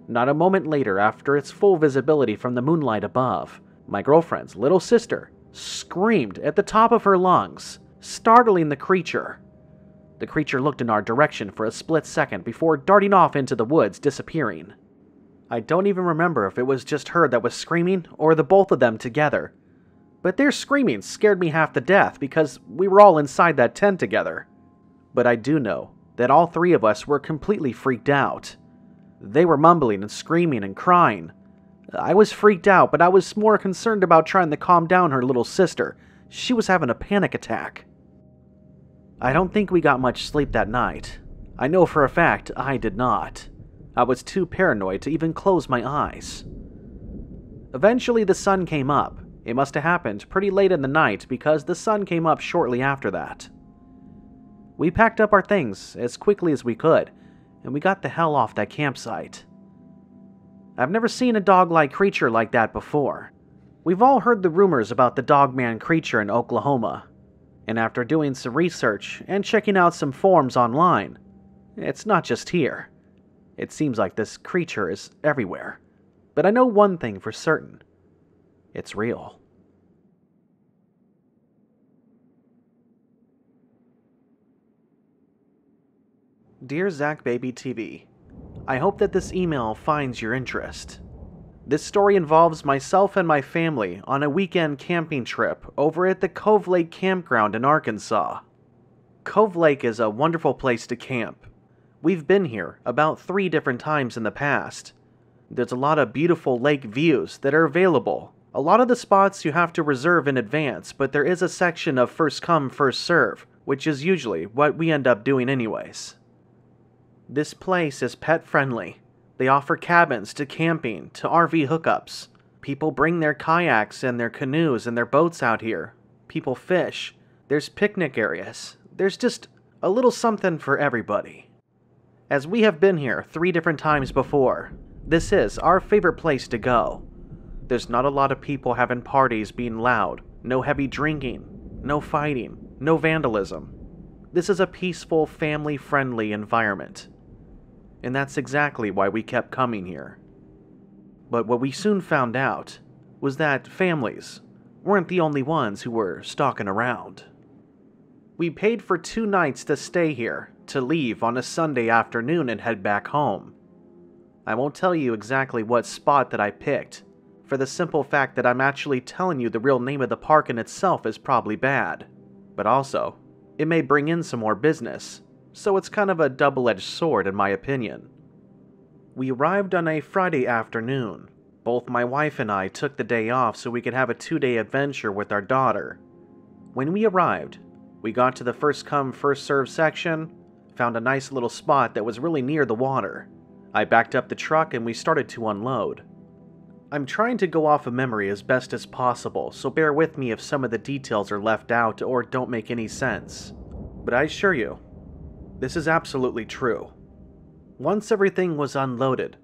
Not a moment later, after its full visibility from the moonlight above, my girlfriend's little sister screamed at the top of her lungs, startling the creature. The creature looked in our direction for a split second before darting off into the woods, disappearing. I don't even remember if it was just her that was screaming or the both of them together. But their screaming scared me half to death because we were all inside that tent together. But I do know that all three of us were completely freaked out. They were mumbling and screaming and crying. I was freaked out, but I was more concerned about trying to calm down her little sister. She was having a panic attack. I don't think we got much sleep that night. I know for a fact I did not. I was too paranoid to even close my eyes. Eventually, the sun came up. It must have happened pretty late in the night because the sun came up shortly after that. We packed up our things as quickly as we could and we got the hell off that campsite. I've never seen a dog like creature like that before. We've all heard the rumors about the dogman creature in Oklahoma, And after doing some research and checking out some forums online, it's not just here. It seems like this creature is everywhere. But I know one thing for certain it's real. Dear Zak Baby TV, I hope that this email finds your interest. This story involves myself and my family on a weekend camping trip over at the Cove Lake Campground in Arkansas. Cove Lake is a wonderful place to camp. We've been here about three different times in the past. There's a lot of beautiful lake views that are available. A lot of the spots you have to reserve in advance, but there is a section of first come, first serve, which is usually what we end up doing anyways. This place is pet friendly. They offer cabins to camping to RV hookups. People bring their kayaks and their canoes and their boats out here. People fish. There's picnic areas. There's just a little something for everybody. As we have been here three different times before, this is our favorite place to go. There's not a lot of people having parties being loud, no heavy drinking, no fighting, no vandalism. This is a peaceful, family friendly environment and that's exactly why we kept coming here. But what we soon found out was that families weren't the only ones who were stalking around. We paid for two nights to stay here, to leave on a Sunday afternoon and head back home. I won't tell you exactly what spot that I picked, for the simple fact that I'm actually telling you the real name of the park in itself is probably bad. But also, it may bring in some more business, so it's kind of a double edged sword, in my opinion. We arrived on a Friday afternoon. Both my wife and I took the day off so we could have a two day adventure with our daughter. When we arrived, we got to the first come, first serve section, found a nice little spot that was really near the water. I backed up the truck and we started to unload. I'm trying to go off of memory as best as possible, so bear with me if some of the details are left out or don't make any sense. But I assure you, this is absolutely true. Once everything was unloaded,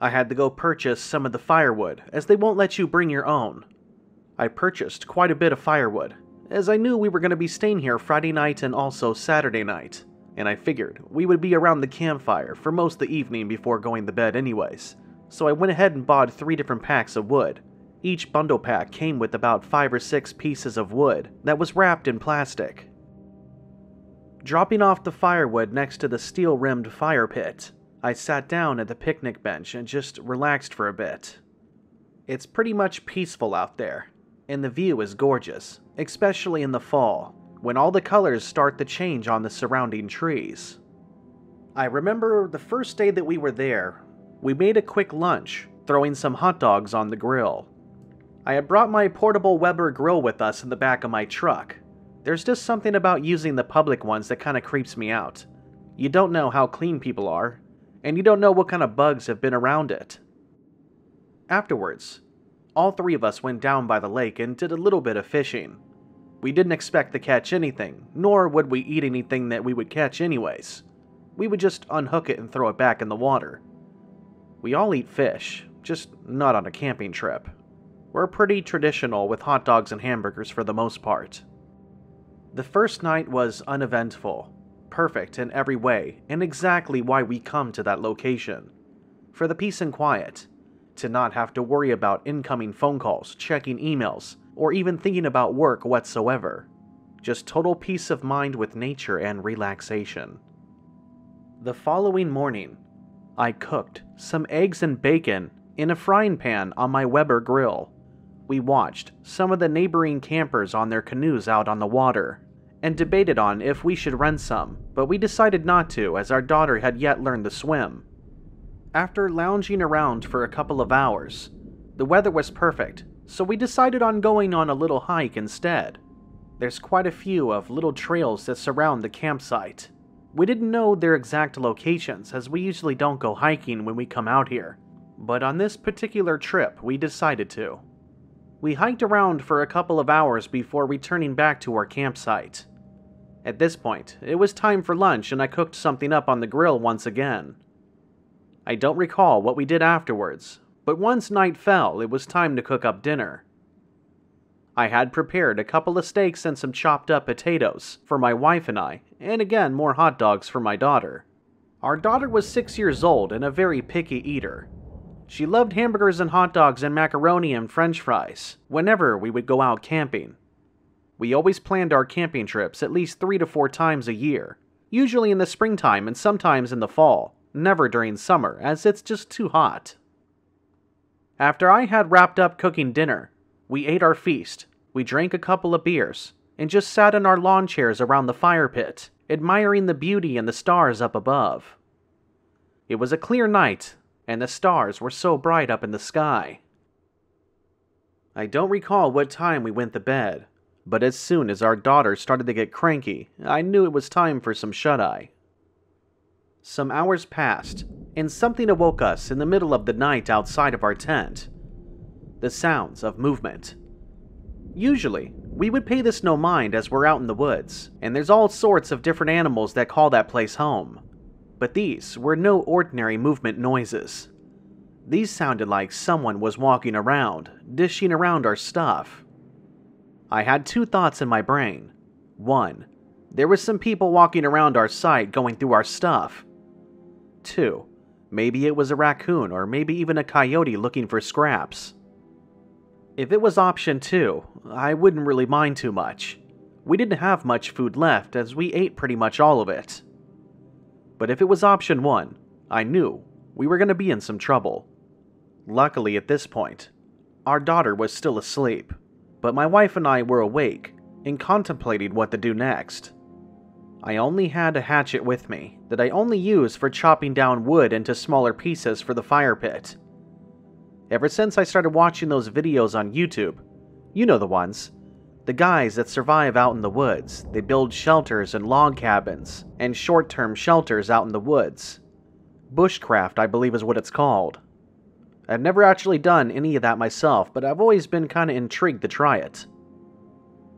I had to go purchase some of the firewood, as they won't let you bring your own. I purchased quite a bit of firewood, as I knew we were going to be staying here Friday night and also Saturday night, and I figured we would be around the campfire for most of the evening before going to bed, anyways. So I went ahead and bought three different packs of wood. Each bundle pack came with about five or six pieces of wood that was wrapped in plastic. Dropping off the firewood next to the steel rimmed fire pit, I sat down at the picnic bench and just relaxed for a bit. It's pretty much peaceful out there, and the view is gorgeous, especially in the fall, when all the colors start to change on the surrounding trees. I remember the first day that we were there, we made a quick lunch, throwing some hot dogs on the grill. I had brought my portable Weber grill with us in the back of my truck, there's just something about using the public ones that kind of creeps me out. You don't know how clean people are, and you don't know what kind of bugs have been around it. Afterwards, all three of us went down by the lake and did a little bit of fishing. We didn't expect to catch anything, nor would we eat anything that we would catch anyways. We would just unhook it and throw it back in the water. We all eat fish, just not on a camping trip. We're pretty traditional with hot dogs and hamburgers for the most part. The first night was uneventful, perfect in every way, and exactly why we come to that location. For the peace and quiet, to not have to worry about incoming phone calls, checking emails, or even thinking about work whatsoever. Just total peace of mind with nature and relaxation. The following morning, I cooked some eggs and bacon in a frying pan on my Weber grill we watched some of the neighboring campers on their canoes out on the water and debated on if we should rent some, but we decided not to as our daughter had yet learned to swim. After lounging around for a couple of hours, the weather was perfect, so we decided on going on a little hike instead. There's quite a few of little trails that surround the campsite. We didn't know their exact locations as we usually don't go hiking when we come out here, but on this particular trip we decided to. We hiked around for a couple of hours before returning back to our campsite. At this point, it was time for lunch and I cooked something up on the grill once again. I don't recall what we did afterwards, but once night fell, it was time to cook up dinner. I had prepared a couple of steaks and some chopped up potatoes for my wife and I, and again more hot dogs for my daughter. Our daughter was six years old and a very picky eater. She loved hamburgers and hot dogs and macaroni and french fries whenever we would go out camping. We always planned our camping trips at least three to four times a year, usually in the springtime and sometimes in the fall, never during summer, as it's just too hot. After I had wrapped up cooking dinner, we ate our feast, we drank a couple of beers, and just sat in our lawn chairs around the fire pit, admiring the beauty and the stars up above. It was a clear night, and the stars were so bright up in the sky. I don't recall what time we went to bed, but as soon as our daughter started to get cranky, I knew it was time for some shut eye. Some hours passed, and something awoke us in the middle of the night outside of our tent the sounds of movement. Usually, we would pay this no mind as we're out in the woods, and there's all sorts of different animals that call that place home. But these were no ordinary movement noises. These sounded like someone was walking around, dishing around our stuff. I had two thoughts in my brain. One, there was some people walking around our site going through our stuff. Two, maybe it was a raccoon or maybe even a coyote looking for scraps. If it was option two, I wouldn't really mind too much. We didn't have much food left as we ate pretty much all of it. But if it was option one, I knew we were going to be in some trouble. Luckily, at this point, our daughter was still asleep, but my wife and I were awake and contemplating what to do next. I only had a hatchet with me that I only use for chopping down wood into smaller pieces for the fire pit Ever since I started watching those videos on YouTube, you know the ones. The guys that survive out in the woods, they build shelters and log cabins, and short term shelters out in the woods. Bushcraft, I believe, is what it's called. I've never actually done any of that myself, but I've always been kinda intrigued to try it.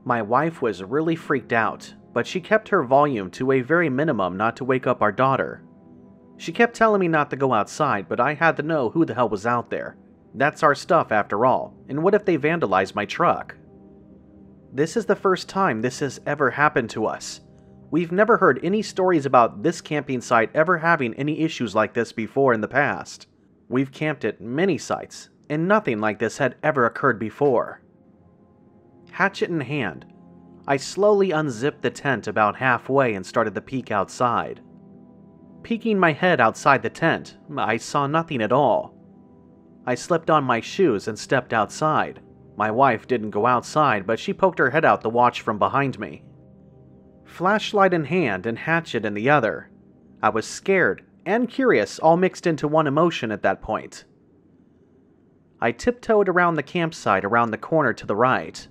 My wife was really freaked out, but she kept her volume to a very minimum not to wake up our daughter. She kept telling me not to go outside, but I had to know who the hell was out there. That's our stuff after all, and what if they vandalize my truck? This is the first time this has ever happened to us. We've never heard any stories about this camping site ever having any issues like this before in the past. We've camped at many sites, and nothing like this had ever occurred before. Hatchet in hand, I slowly unzipped the tent about halfway and started to peek outside. Peeking my head outside the tent, I saw nothing at all. I slipped on my shoes and stepped outside. My wife didn't go outside, but she poked her head out to watch from behind me. Flashlight in hand and hatchet in the other. I was scared and curious, all mixed into one emotion at that point. I tiptoed around the campsite around the corner to the right.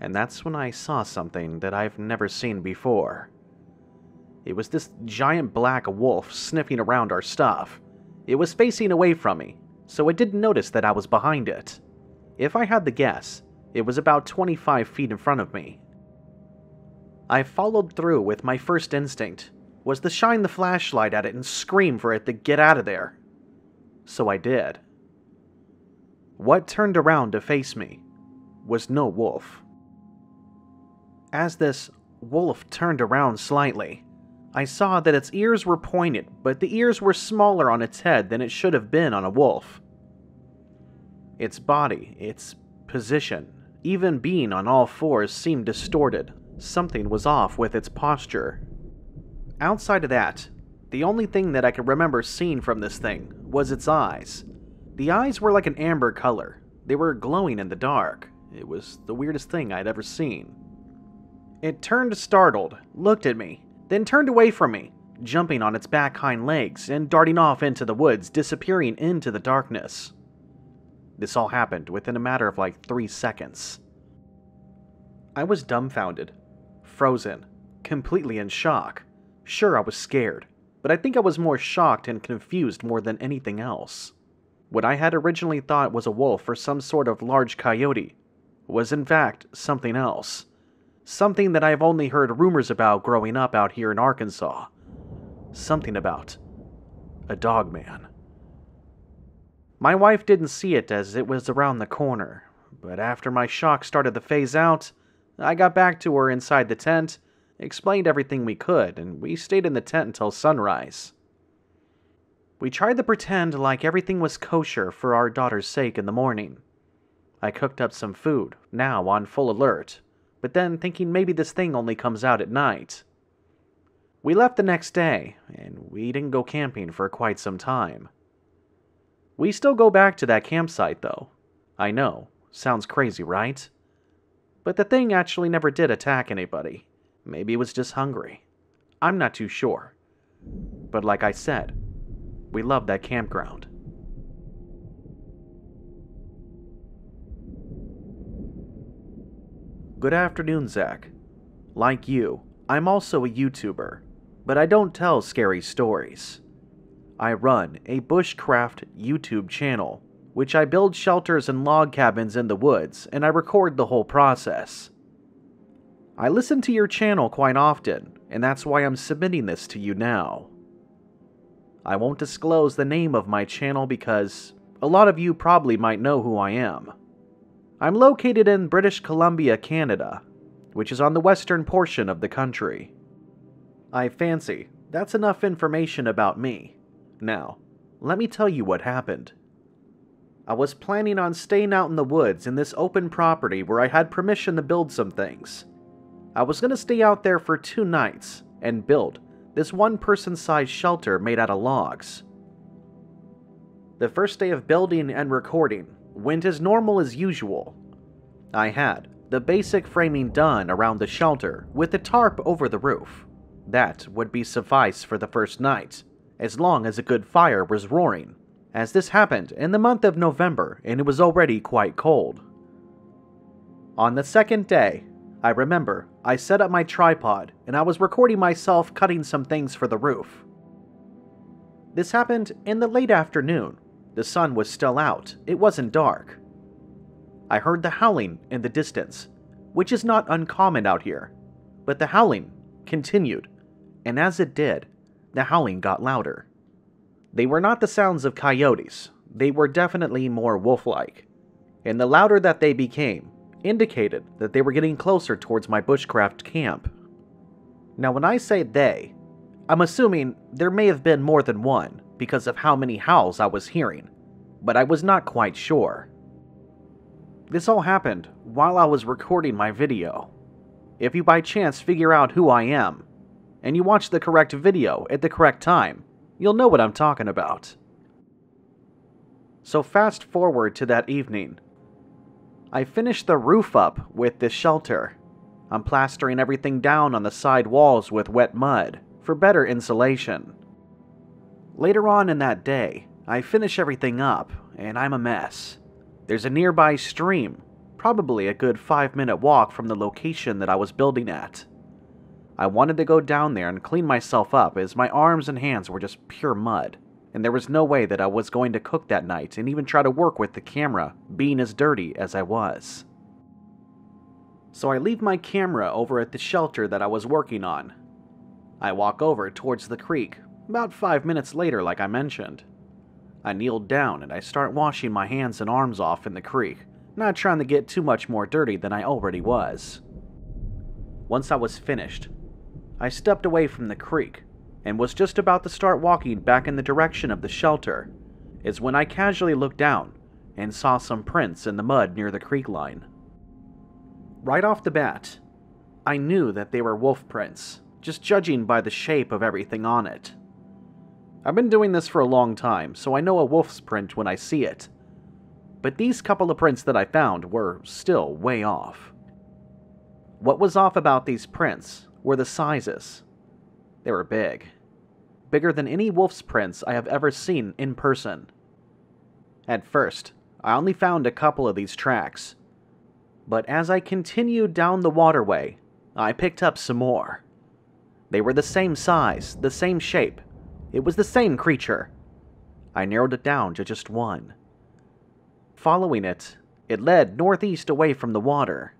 And that's when I saw something that I've never seen before. It was this giant black wolf sniffing around our stuff. It was facing away from me, so I didn't notice that I was behind it. If I had the guess, it was about 25 feet in front of me. I followed through with my first instinct was to shine the flashlight at it and scream for it to get out of there. So I did. What turned around to face me was no wolf. As this wolf turned around slightly, I saw that its ears were pointed, but the ears were smaller on its head than it should have been on a wolf. Its body, its position, even being on all fours seemed distorted. Something was off with its posture. Outside of that, the only thing that I could remember seeing from this thing was its eyes. The eyes were like an amber color. They were glowing in the dark. It was the weirdest thing I'd ever seen. It turned startled, looked at me, then turned away from me, jumping on its back hind legs and darting off into the woods, disappearing into the darkness. This all happened within a matter of like three seconds. I was dumbfounded, frozen, completely in shock. Sure, I was scared, but I think I was more shocked and confused more than anything else. What I had originally thought was a wolf or some sort of large coyote was in fact something else Something that I've only heard rumors about growing up out here in Arkansas. Something about a dog man. My wife didn't see it as it was around the corner, but after my shock started to phase out, I got back to her inside the tent, explained everything we could, and we stayed in the tent until sunrise. We tried to pretend like everything was kosher for our daughter's sake in the morning. I cooked up some food, now on full alert, but then thinking maybe this thing only comes out at night. We left the next day, and we didn't go camping for quite some time. We still go back to that campsite, though. I know, sounds crazy, right? But the thing actually never did attack anybody. Maybe it was just hungry. I'm not too sure. But like I said, we love that campground. Good afternoon, Zak. Like you, I'm also a YouTuber, but I don't tell scary stories. I run a bushcraft YouTube channel, which I build shelters and log cabins in the woods, and I record the whole process. I listen to your channel quite often, and that's why I'm submitting this to you now. I won't disclose the name of my channel because a lot of you probably might know who I am. I'm located in British Columbia, Canada, which is on the western portion of the country. I fancy that's enough information about me. Now, let me tell you what happened. I was planning on staying out in the woods in this open property where I had permission to build some things. I was going to stay out there for two nights and build this one person sized shelter made out of logs. The first day of building and recording, went as normal as usual. I had the basic framing done around the shelter with a tarp over the roof. That would be suffice for the first night, as long as a good fire was roaring, as this happened in the month of November and it was already quite cold. On the second day, I remember I set up my tripod and I was recording myself cutting some things for the roof. This happened in the late afternoon the sun was still out, it wasn't dark. I heard the howling in the distance, which is not uncommon out here, but the howling continued, and as it did, the howling got louder. They were not the sounds of coyotes, they were definitely more wolf like, and the louder that they became indicated that they were getting closer towards my bushcraft camp. Now, when I say they, I'm assuming there may have been more than one, because of how many howls I was hearing, but I was not quite sure. This all happened while I was recording my video. If you by chance figure out who I am, and you watch the correct video at the correct time, you'll know what I'm talking about. So, fast forward to that evening. I finished the roof up with this shelter. I'm plastering everything down on the side walls with wet mud for better insulation. Later on in that day, I finish everything up, and I'm a mess. There's a nearby stream, probably a good five minute walk from the location that I was building at. I wanted to go down there and clean myself up as my arms and hands were just pure mud, and there was no way that I was going to cook that night and even try to work with the camera, being as dirty as I was. So I leave my camera over at the shelter that I was working on. I walk over towards the creek, about five minutes later, like I mentioned. I kneel down and I start washing my hands and arms off in the creek, not trying to get too much more dirty than I already was. Once I was finished, I stepped away from the creek and was just about to start walking back in the direction of the shelter, is when I casually looked down and saw some prints in the mud near the creek line. Right off the bat, I knew that they were wolf prints, just judging by the shape of everything on it. I've been doing this for a long time, so I know a wolf's print when I see it. But these couple of prints that I found were still way off. What was off about these prints were the sizes. They were big. Bigger than any wolf's prints I have ever seen in person. At first, I only found a couple of these tracks. But as I continued down the waterway, I picked up some more. They were the same size, the same shape, it was the same creature. I narrowed it down to just one. Following it, it led northeast away from the water,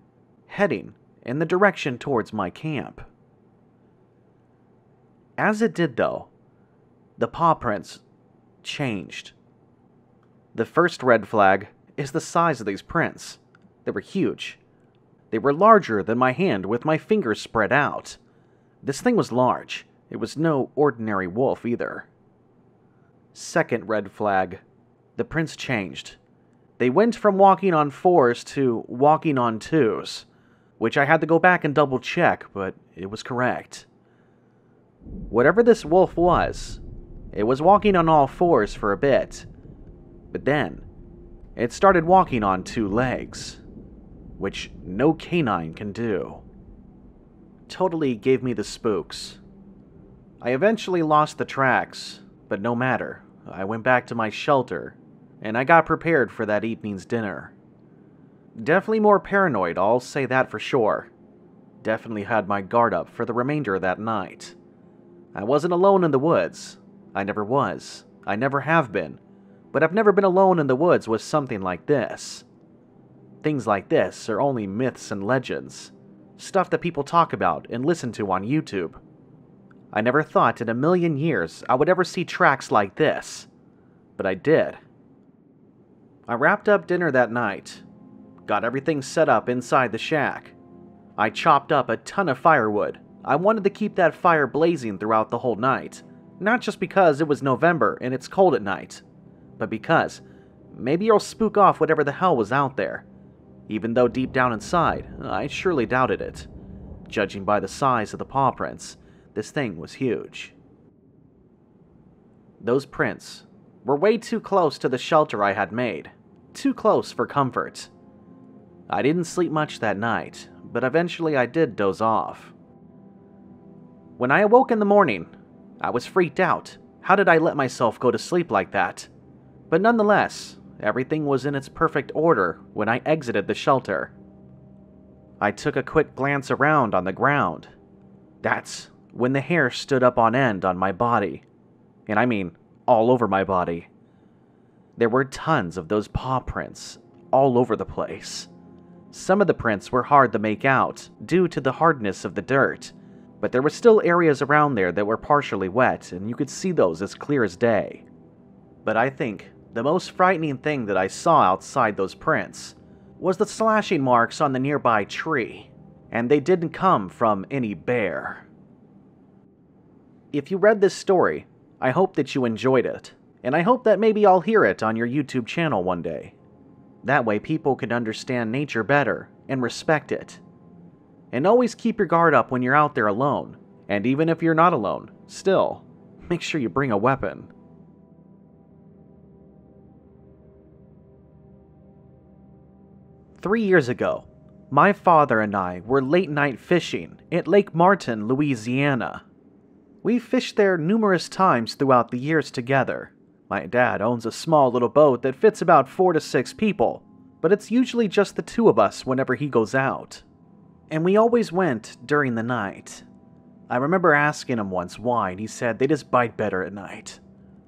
heading in the direction towards my camp. As it did, though, the paw prints changed. The first red flag is the size of these prints. They were huge. They were larger than my hand with my fingers spread out. This thing was large. It was no ordinary wolf either. Second red flag. The prints changed. They went from walking on fours to walking on twos, which I had to go back and double check, but it was correct. Whatever this wolf was, it was walking on all fours for a bit. But then, it started walking on two legs, which no canine can do. Totally gave me the spooks. I eventually lost the tracks, but no matter. I went back to my shelter, and I got prepared for that evening's dinner. Definitely more paranoid, I'll say that for sure. Definitely had my guard up for the remainder of that night. I wasn't alone in the woods. I never was. I never have been. But I've never been alone in the woods with something like this. Things like this are only myths and legends, stuff that people talk about and listen to on YouTube. I never thought in a million years I would ever see tracks like this, but I did. I wrapped up dinner that night, got everything set up inside the shack. I chopped up a ton of firewood. I wanted to keep that fire blazing throughout the whole night, not just because it was November and it's cold at night, but because maybe it'll spook off whatever the hell was out there. Even though deep down inside, I surely doubted it. Judging by the size of the paw prints, this thing was huge. Those prints were way too close to the shelter I had made, too close for comfort. I didn't sleep much that night, but eventually I did doze off. When I awoke in the morning, I was freaked out. How did I let myself go to sleep like that? But nonetheless, everything was in its perfect order when I exited the shelter. I took a quick glance around on the ground. That's when the hair stood up on end on my body. And I mean, all over my body. There were tons of those paw prints all over the place. Some of the prints were hard to make out due to the hardness of the dirt, but there were still areas around there that were partially wet, and you could see those as clear as day. But I think the most frightening thing that I saw outside those prints was the slashing marks on the nearby tree, and they didn't come from any bear. If you read this story, I hope that you enjoyed it, and I hope that maybe I'll hear it on your YouTube channel one day. That way, people can understand nature better and respect it. And always keep your guard up when you're out there alone, and even if you're not alone, still, make sure you bring a weapon. Three years ago, my father and I were late night fishing at Lake Martin, Louisiana. We fished there numerous times throughout the years together. My dad owns a small little boat that fits about four to six people, but it's usually just the two of us whenever he goes out. And we always went during the night. I remember asking him once why, and he said they just bite better at night.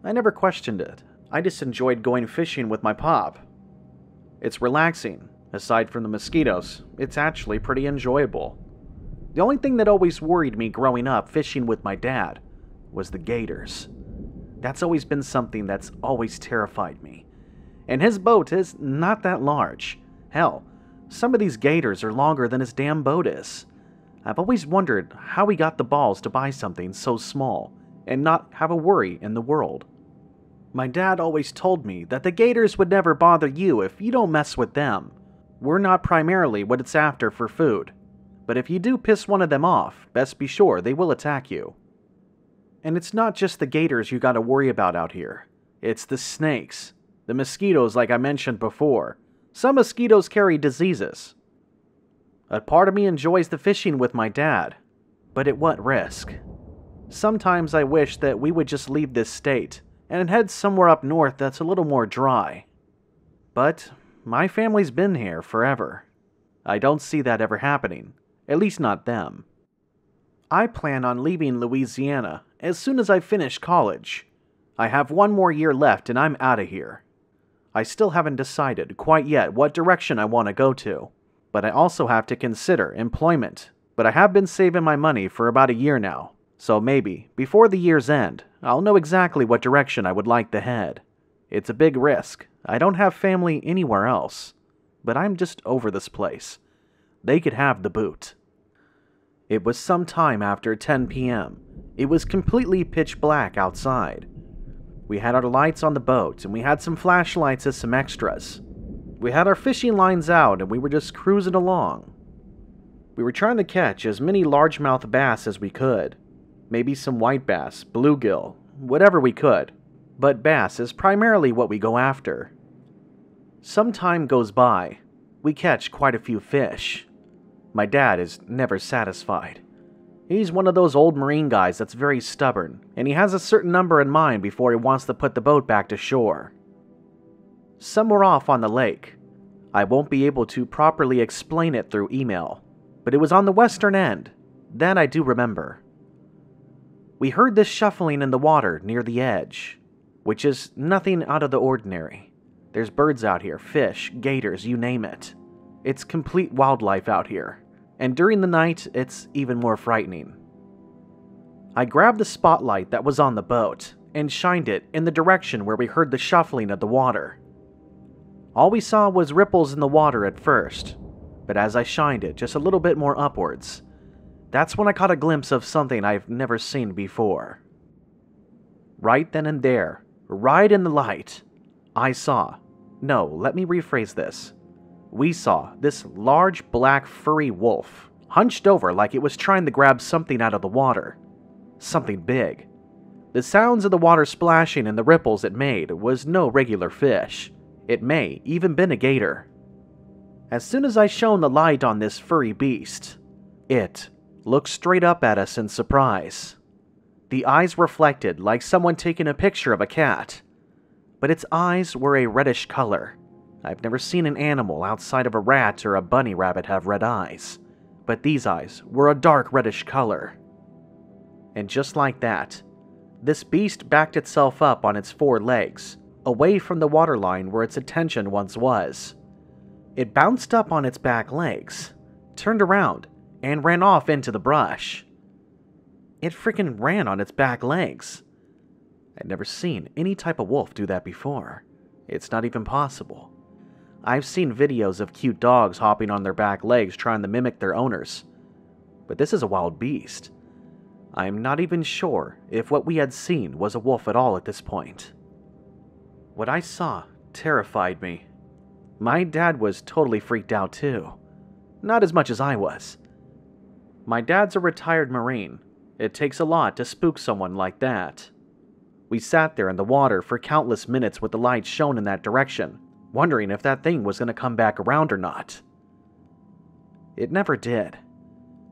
I never questioned it. I just enjoyed going fishing with my pop. It's relaxing, Aside from the mosquitoes, it's actually pretty enjoyable. The only thing that always worried me growing up fishing with my dad was the gators. That's always been something that's always terrified me. And his boat is not that large. Hell, some of these gators are longer than his damn boat is. I've always wondered how he got the balls to buy something so small and not have a worry in the world. My dad always told me that the gators would never bother you if you don't mess with them. We're not primarily what it's after for food, but if you do piss one of them off, best be sure they will attack you. And it's not just the gators you gotta worry about out here, it's the snakes, the mosquitoes, like I mentioned before. Some mosquitoes carry diseases. A part of me enjoys the fishing with my dad, but at what risk? Sometimes I wish that we would just leave this state and head somewhere up north that's a little more dry. But my family's been here forever. I don't see that ever happening, at least not them. I plan on leaving Louisiana as soon as I finish college. I have one more year left and I'm out of here. I still haven't decided quite yet what direction I want to go to, but I also have to consider employment. But I have been saving my money for about a year now, so maybe, before the year's end, I'll know exactly what direction I would like to head. It's a big risk, I don't have family anywhere else, but I'm just over this place. They could have the boot. It was some time after 10 p.m. It was completely pitch black outside. We had our lights on the boat, and we had some flashlights as some extras. We had our fishing lines out, and we were just cruising along. We were trying to catch as many largemouth bass as we could. Maybe some white bass, bluegill, whatever we could. But bass is primarily what we go after. Some time goes by. We catch quite a few fish. My dad is never satisfied. He's one of those old marine guys that's very stubborn, and he has a certain number in mind before he wants to put the boat back to shore. Somewhere off on the lake. I won't be able to properly explain it through email, but it was on the western end. That I do remember. We heard this shuffling in the water near the edge, which is nothing out of the ordinary. There's birds out here, fish, gators, you name it. It's complete wildlife out here, and during the night, it's even more frightening. I grabbed the spotlight that was on the boat and shined it in the direction where we heard the shuffling of the water. All we saw was ripples in the water at first, but as I shined it just a little bit more upwards, that's when I caught a glimpse of something I've never seen before. Right then and there, right in the light, I saw. No, let me rephrase this. We saw this large black furry wolf, hunched over like it was trying to grab something out of the water. Something big. The sounds of the water splashing and the ripples it made was no regular fish. It may even been a gator. As soon as I shone the light on this furry beast, it looked straight up at us in surprise. The eyes reflected like someone taking a picture of a cat, but its eyes were a reddish color. I've never seen an animal outside of a rat or a bunny rabbit have red eyes, but these eyes were a dark reddish color. And just like that, this beast backed itself up on its four legs, away from the waterline where its attention once was. It bounced up on its back legs, turned around, and ran off into the brush. It freaking ran on its back legs. I'd never seen any type of wolf do that before. It's not even possible. I've seen videos of cute dogs hopping on their back legs trying to mimic their owners. But this is a wild beast. I am not even sure if what we had seen was a wolf at all at this point. What I saw terrified me. My dad was totally freaked out too. Not as much as I was. My dad's a retired Marine. It takes a lot to spook someone like that. We sat there in the water for countless minutes with the light shown in that direction, wondering if that thing was going to come back around or not. It never did.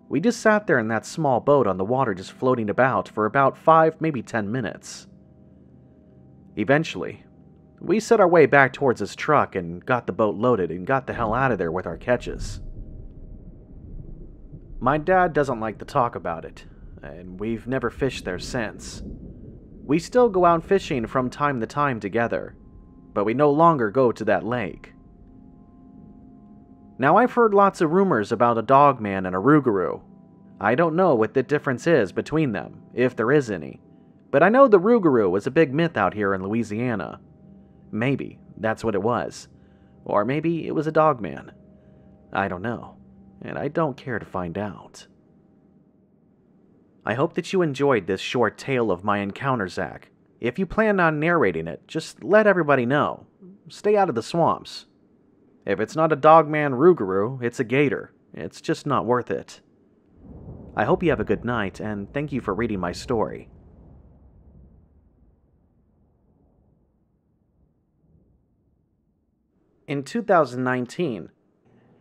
We just sat there in that small boat on the water just floating about for about five, maybe ten minutes. Eventually, we set our way back towards his truck and got the boat loaded and got the hell out of there with our catches. My dad doesn't like to talk about it, and we've never fished there since. We still go out fishing from time to time together, but we no longer go to that lake. Now, I've heard lots of rumors about a dogman and a rougarou. I don't know what the difference is between them, if there is any, but I know the rougarou is a big myth out here in Louisiana. Maybe that's what it was. Or maybe it was a dogman. I don't know, and I don't care to find out. I hope that you enjoyed this short tale of my encounter, Zak, if you plan on narrating it, just let everybody know. Stay out of the swamps. If it's not a dogman rougarou, it's a gator. It's just not worth it. I hope you have a good night, and thank you for reading my story. In 2019,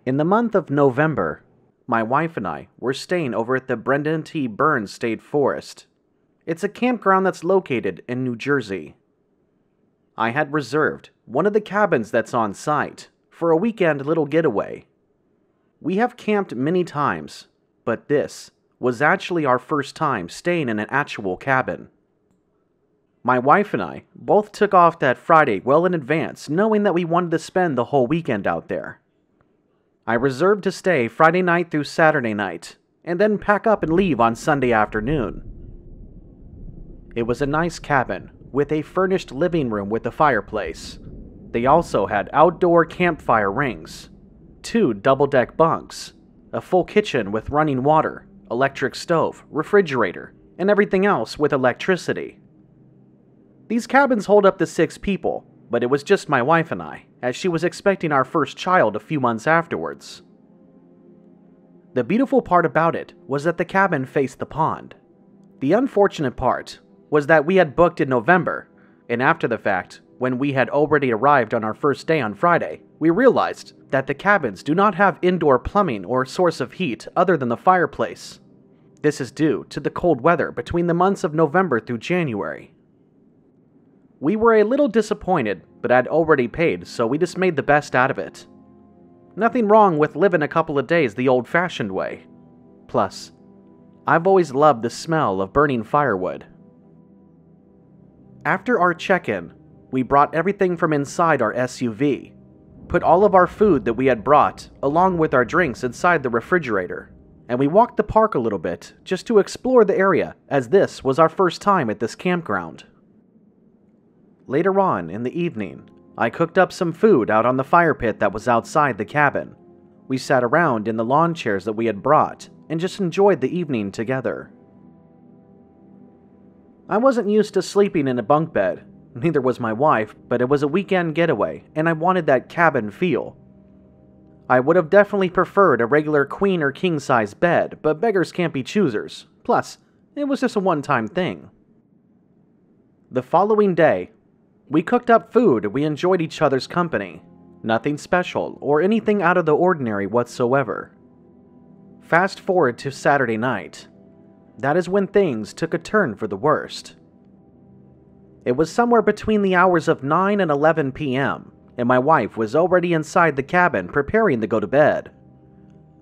in the month of November, my wife and I were staying over at the Brendan T. Burns State Forest it's a campground that's located in New Jersey. I had reserved one of the cabins that's on site for a weekend little getaway. We have camped many times, but this was actually our first time staying in an actual cabin. My wife and I both took off that Friday well in advance, knowing that we wanted to spend the whole weekend out there. I reserved to stay Friday night through Saturday night, and then pack up and leave on Sunday afternoon. It was a nice cabin, with a furnished living room with a fireplace. They also had outdoor campfire rings, two double deck bunks, a full kitchen with running water, electric stove, refrigerator, and everything else with electricity. These cabins hold up to six people, but it was just my wife and I, as she was expecting our first child a few months afterwards. The beautiful part about it was that the cabin faced the pond. The unfortunate part was that we had booked in November, and after the fact, when we had already arrived on our first day on Friday, we realized that the cabins do not have indoor plumbing or source of heat other than the fireplace. This is due to the cold weather between the months of November through January. We were a little disappointed, but had already paid, so we just made the best out of it. Nothing wrong with living a couple of days the old fashioned way. Plus, I've always loved the smell of burning firewood. After our check in, we brought everything from inside our SUV, put all of our food that we had brought, along with our drinks, inside the refrigerator, and we walked the park a little bit just to explore the area, as this was our first time at this campground. Later on in the evening, I cooked up some food out on the fire pit that was outside the cabin. We sat around in the lawn chairs that we had brought and just enjoyed the evening together. I wasn't used to sleeping in a bunk bed, neither was my wife, but it was a weekend getaway and I wanted that cabin feel. I would have definitely preferred a regular queen or king size bed, but beggars can't be choosers. Plus, it was just a one time thing. The following day, we cooked up food we enjoyed each other's company. Nothing special or anything out of the ordinary whatsoever. Fast forward to Saturday night. That is when things took a turn for the worst. It was somewhere between the hours of 9 and 11 p.m., and my wife was already inside the cabin preparing to go to bed.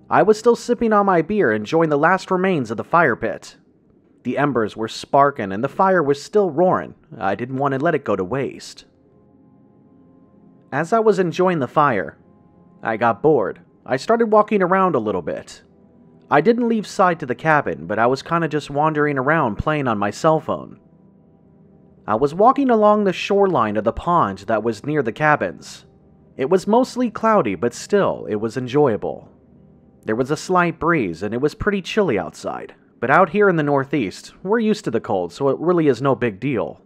I was still sipping on my beer, enjoying the last remains of the fire pit. The embers were sparking and the fire was still roaring. I didn't want to let it go to waste. As I was enjoying the fire, I got bored. I started walking around a little bit. I didn't leave side to the cabin, but I was kind of just wandering around playing on my cell phone. I was walking along the shoreline of the pond that was near the cabins. It was mostly cloudy, but still, it was enjoyable. There was a slight breeze, and it was pretty chilly outside. But out here in the Northeast, we're used to the cold, so it really is no big deal.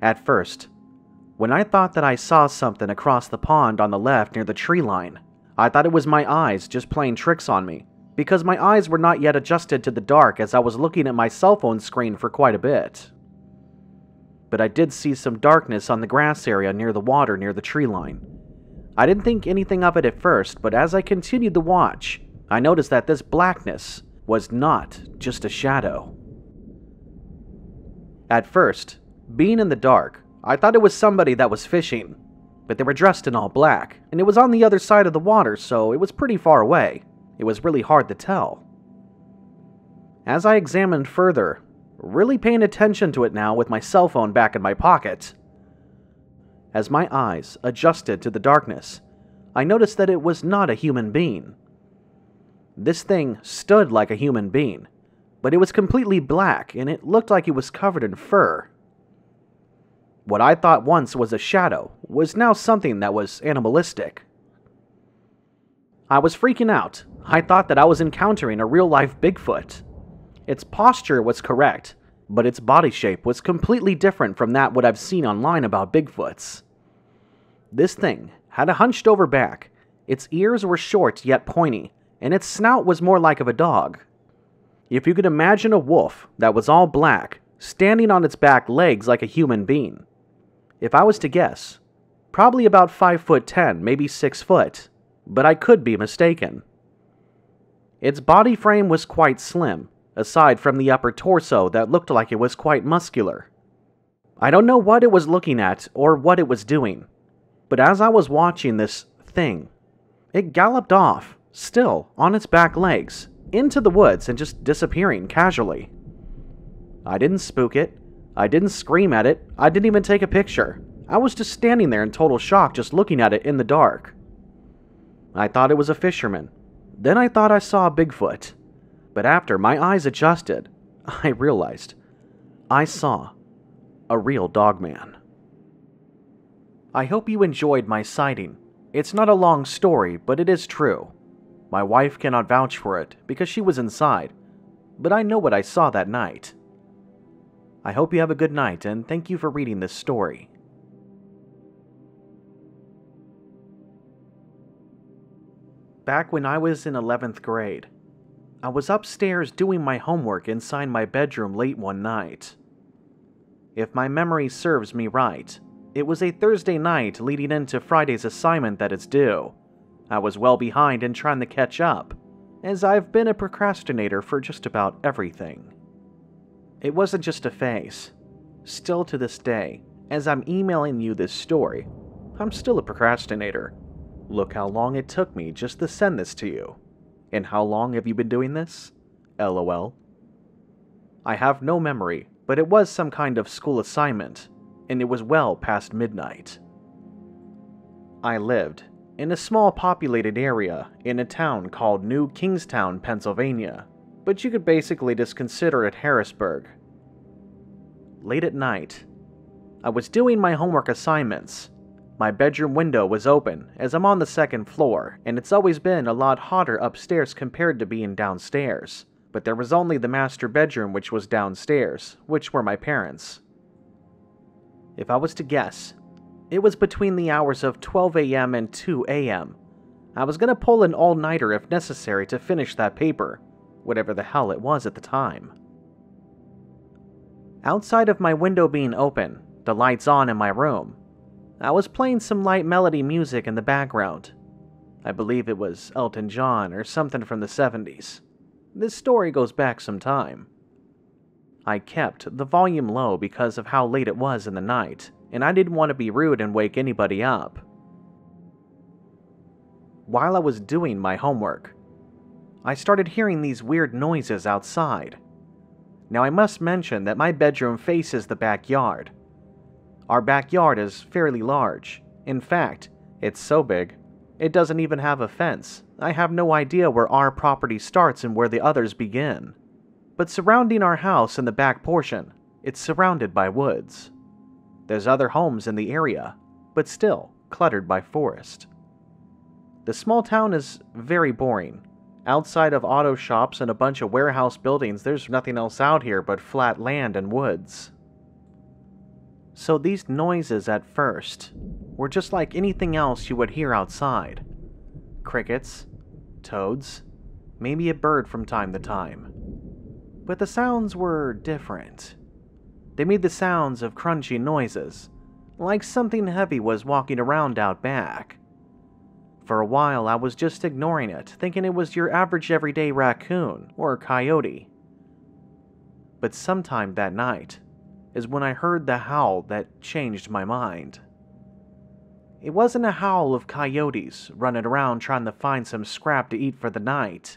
At first, when I thought that I saw something across the pond on the left near the tree line, I thought it was my eyes just playing tricks on me, because my eyes were not yet adjusted to the dark as I was looking at my cell phone screen for quite a bit. But I did see some darkness on the grass area near the water near the tree line. I didn't think anything of it at first, but as I continued to watch, I noticed that this blackness was not just a shadow. At first, being in the dark, I thought it was somebody that was fishing, but they were dressed in all black, and it was on the other side of the water, so it was pretty far away. It was really hard to tell. As I examined further, really paying attention to it now with my cell phone back in my pocket, as my eyes adjusted to the darkness, I noticed that it was not a human being. This thing stood like a human being, but it was completely black and it looked like it was covered in fur. What I thought once was a shadow was now something that was animalistic. I was freaking out. I thought that I was encountering a real life Bigfoot. Its posture was correct, but its body shape was completely different from that what I've seen online about Bigfoots. This thing had a hunched over back, its ears were short yet pointy, and its snout was more like of a dog. If you could imagine a wolf that was all black, standing on its back legs like a human being. If I was to guess, probably about 5 foot 10, maybe 6 foot, but I could be mistaken. Its body frame was quite slim, aside from the upper torso that looked like it was quite muscular. I don't know what it was looking at or what it was doing, but as I was watching this thing, it galloped off still on its back legs, into the woods and just disappearing casually. I didn't spook it. I didn't scream at it. I didn't even take a picture. I was just standing there in total shock, just looking at it in the dark. I thought it was a fisherman. Then I thought I saw a Bigfoot. But after my eyes adjusted, I realized I saw a real dogman. I hope you enjoyed my sighting It's not a long story, but it is true. My wife cannot vouch for it because she was inside, but I know what I saw that night. I hope you have a good night and thank you for reading this story. Back when I was in 11th grade, I was upstairs doing my homework inside my bedroom late one night. If my memory serves me right, it was a Thursday night leading into Friday's assignment that is due. I was well behind and trying to catch up, as I've been a procrastinator for just about everything. It wasn't just a phase. Still to this day, as I'm emailing you this story, I'm still a procrastinator. Look how long it took me just to send this to you. And how long have you been doing this? LOL. I have no memory, but it was some kind of school assignment, and it was well past midnight. I lived in a small populated area in a town called New Kingstown, Pennsylvania, but you could basically just consider it Harrisburg. Late at night, I was doing my homework assignments my bedroom window was open, as I'm on the second floor, and it's always been a lot hotter upstairs compared to being downstairs. But there was only the master bedroom, which was downstairs, which were my parents. If I was to guess, it was between the hours of 12 a.m. and 2 a.m. I was gonna pull an all nighter if necessary to finish that paper, whatever the hell it was at the time. Outside of my window being open, the lights on in my room, I was playing some light melody music in the background. I believe it was Elton John or something from the 70s. This story goes back some time. I kept the volume low because of how late it was in the night, and I didn't want to be rude and wake anybody up. While I was doing my homework, I started hearing these weird noises outside. Now, I must mention that my bedroom faces the backyard, our backyard is fairly large. In fact, it's so big, it doesn't even have a fence. I have no idea where our property starts and where the others begin. But surrounding our house in the back portion, it's surrounded by woods. There's other homes in the area, but still cluttered by forest. The small town is very boring. Outside of auto shops and a bunch of warehouse buildings, there's nothing else out here but flat land and woods. So these noises at first were just like anything else you would hear outside crickets, toads, maybe a bird from time to time. But the sounds were different. They made the sounds of crunchy noises, like something heavy was walking around out back. For a while, I was just ignoring it, thinking it was your average everyday raccoon or coyote. But sometime that night, is when I heard the howl that changed my mind. It wasn't a howl of coyotes running around trying to find some scrap to eat for the night.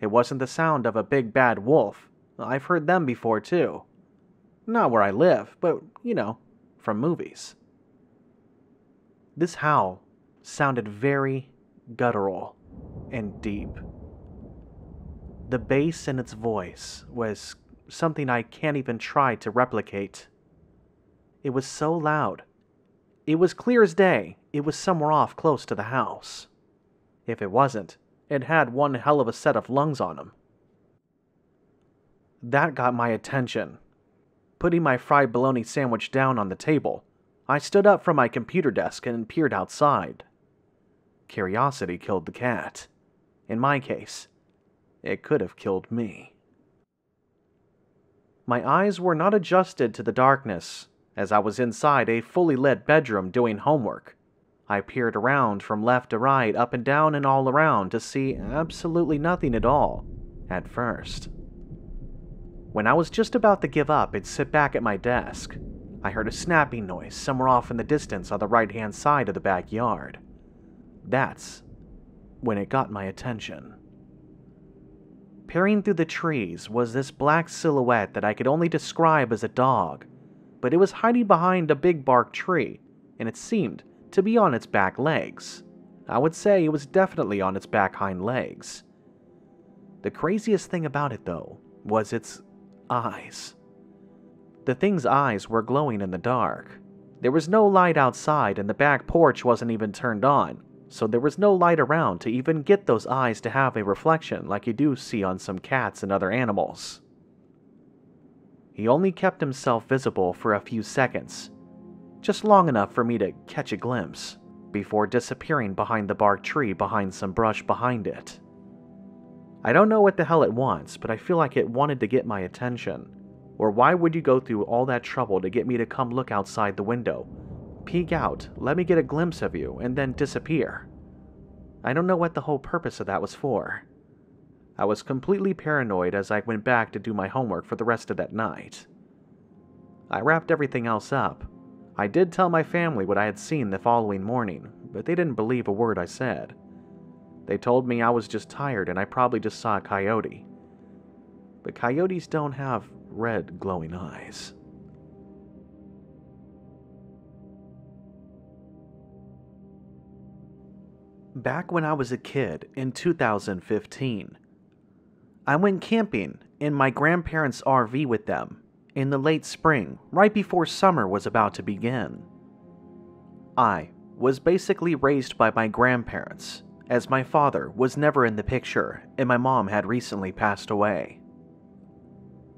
It wasn't the sound of a big bad wolf. I've heard them before too. Not where I live, but, you know, from movies. This howl sounded very guttural and deep. The bass in its voice was something I can't even try to replicate. It was so loud. It was clear as day it was somewhere off close to the house. If it wasn't, it had one hell of a set of lungs on him. That got my attention. Putting my fried bologna sandwich down on the table, I stood up from my computer desk and peered outside. Curiosity killed the cat. In my case, it could have killed me. My eyes were not adjusted to the darkness, as I was inside a fully lit bedroom doing homework. I peered around from left to right, up and down, and all around to see absolutely nothing at all, at first. When I was just about to give up and sit back at my desk, I heard a snapping noise somewhere off in the distance on the right hand side of the backyard. That's when it got my attention. Peering through the trees was this black silhouette that I could only describe as a dog, but it was hiding behind a big bark tree, and it seemed to be on its back legs. I would say it was definitely on its back hind legs. The craziest thing about it, though, was its eyes. The thing's eyes were glowing in the dark. There was no light outside, and the back porch wasn't even turned on, so there was no light around to even get those eyes to have a reflection like you do see on some cats and other animals. He only kept himself visible for a few seconds, just long enough for me to catch a glimpse, before disappearing behind the bark tree behind some brush behind it. I don't know what the hell it wants, but I feel like it wanted to get my attention. Or why would you go through all that trouble to get me to come look outside the window peek out, let me get a glimpse of you, and then disappear. I don't know what the whole purpose of that was for. I was completely paranoid as I went back to do my homework for the rest of that night. I wrapped everything else up. I did tell my family what I had seen the following morning, but they didn't believe a word I said. They told me I was just tired and I probably just saw a coyote. But coyotes don't have red glowing eyes. Back when I was a kid in 2015. I went camping in my grandparents' RV with them in the late spring, right before summer was about to begin. I was basically raised by my grandparents, as my father was never in the picture and my mom had recently passed away.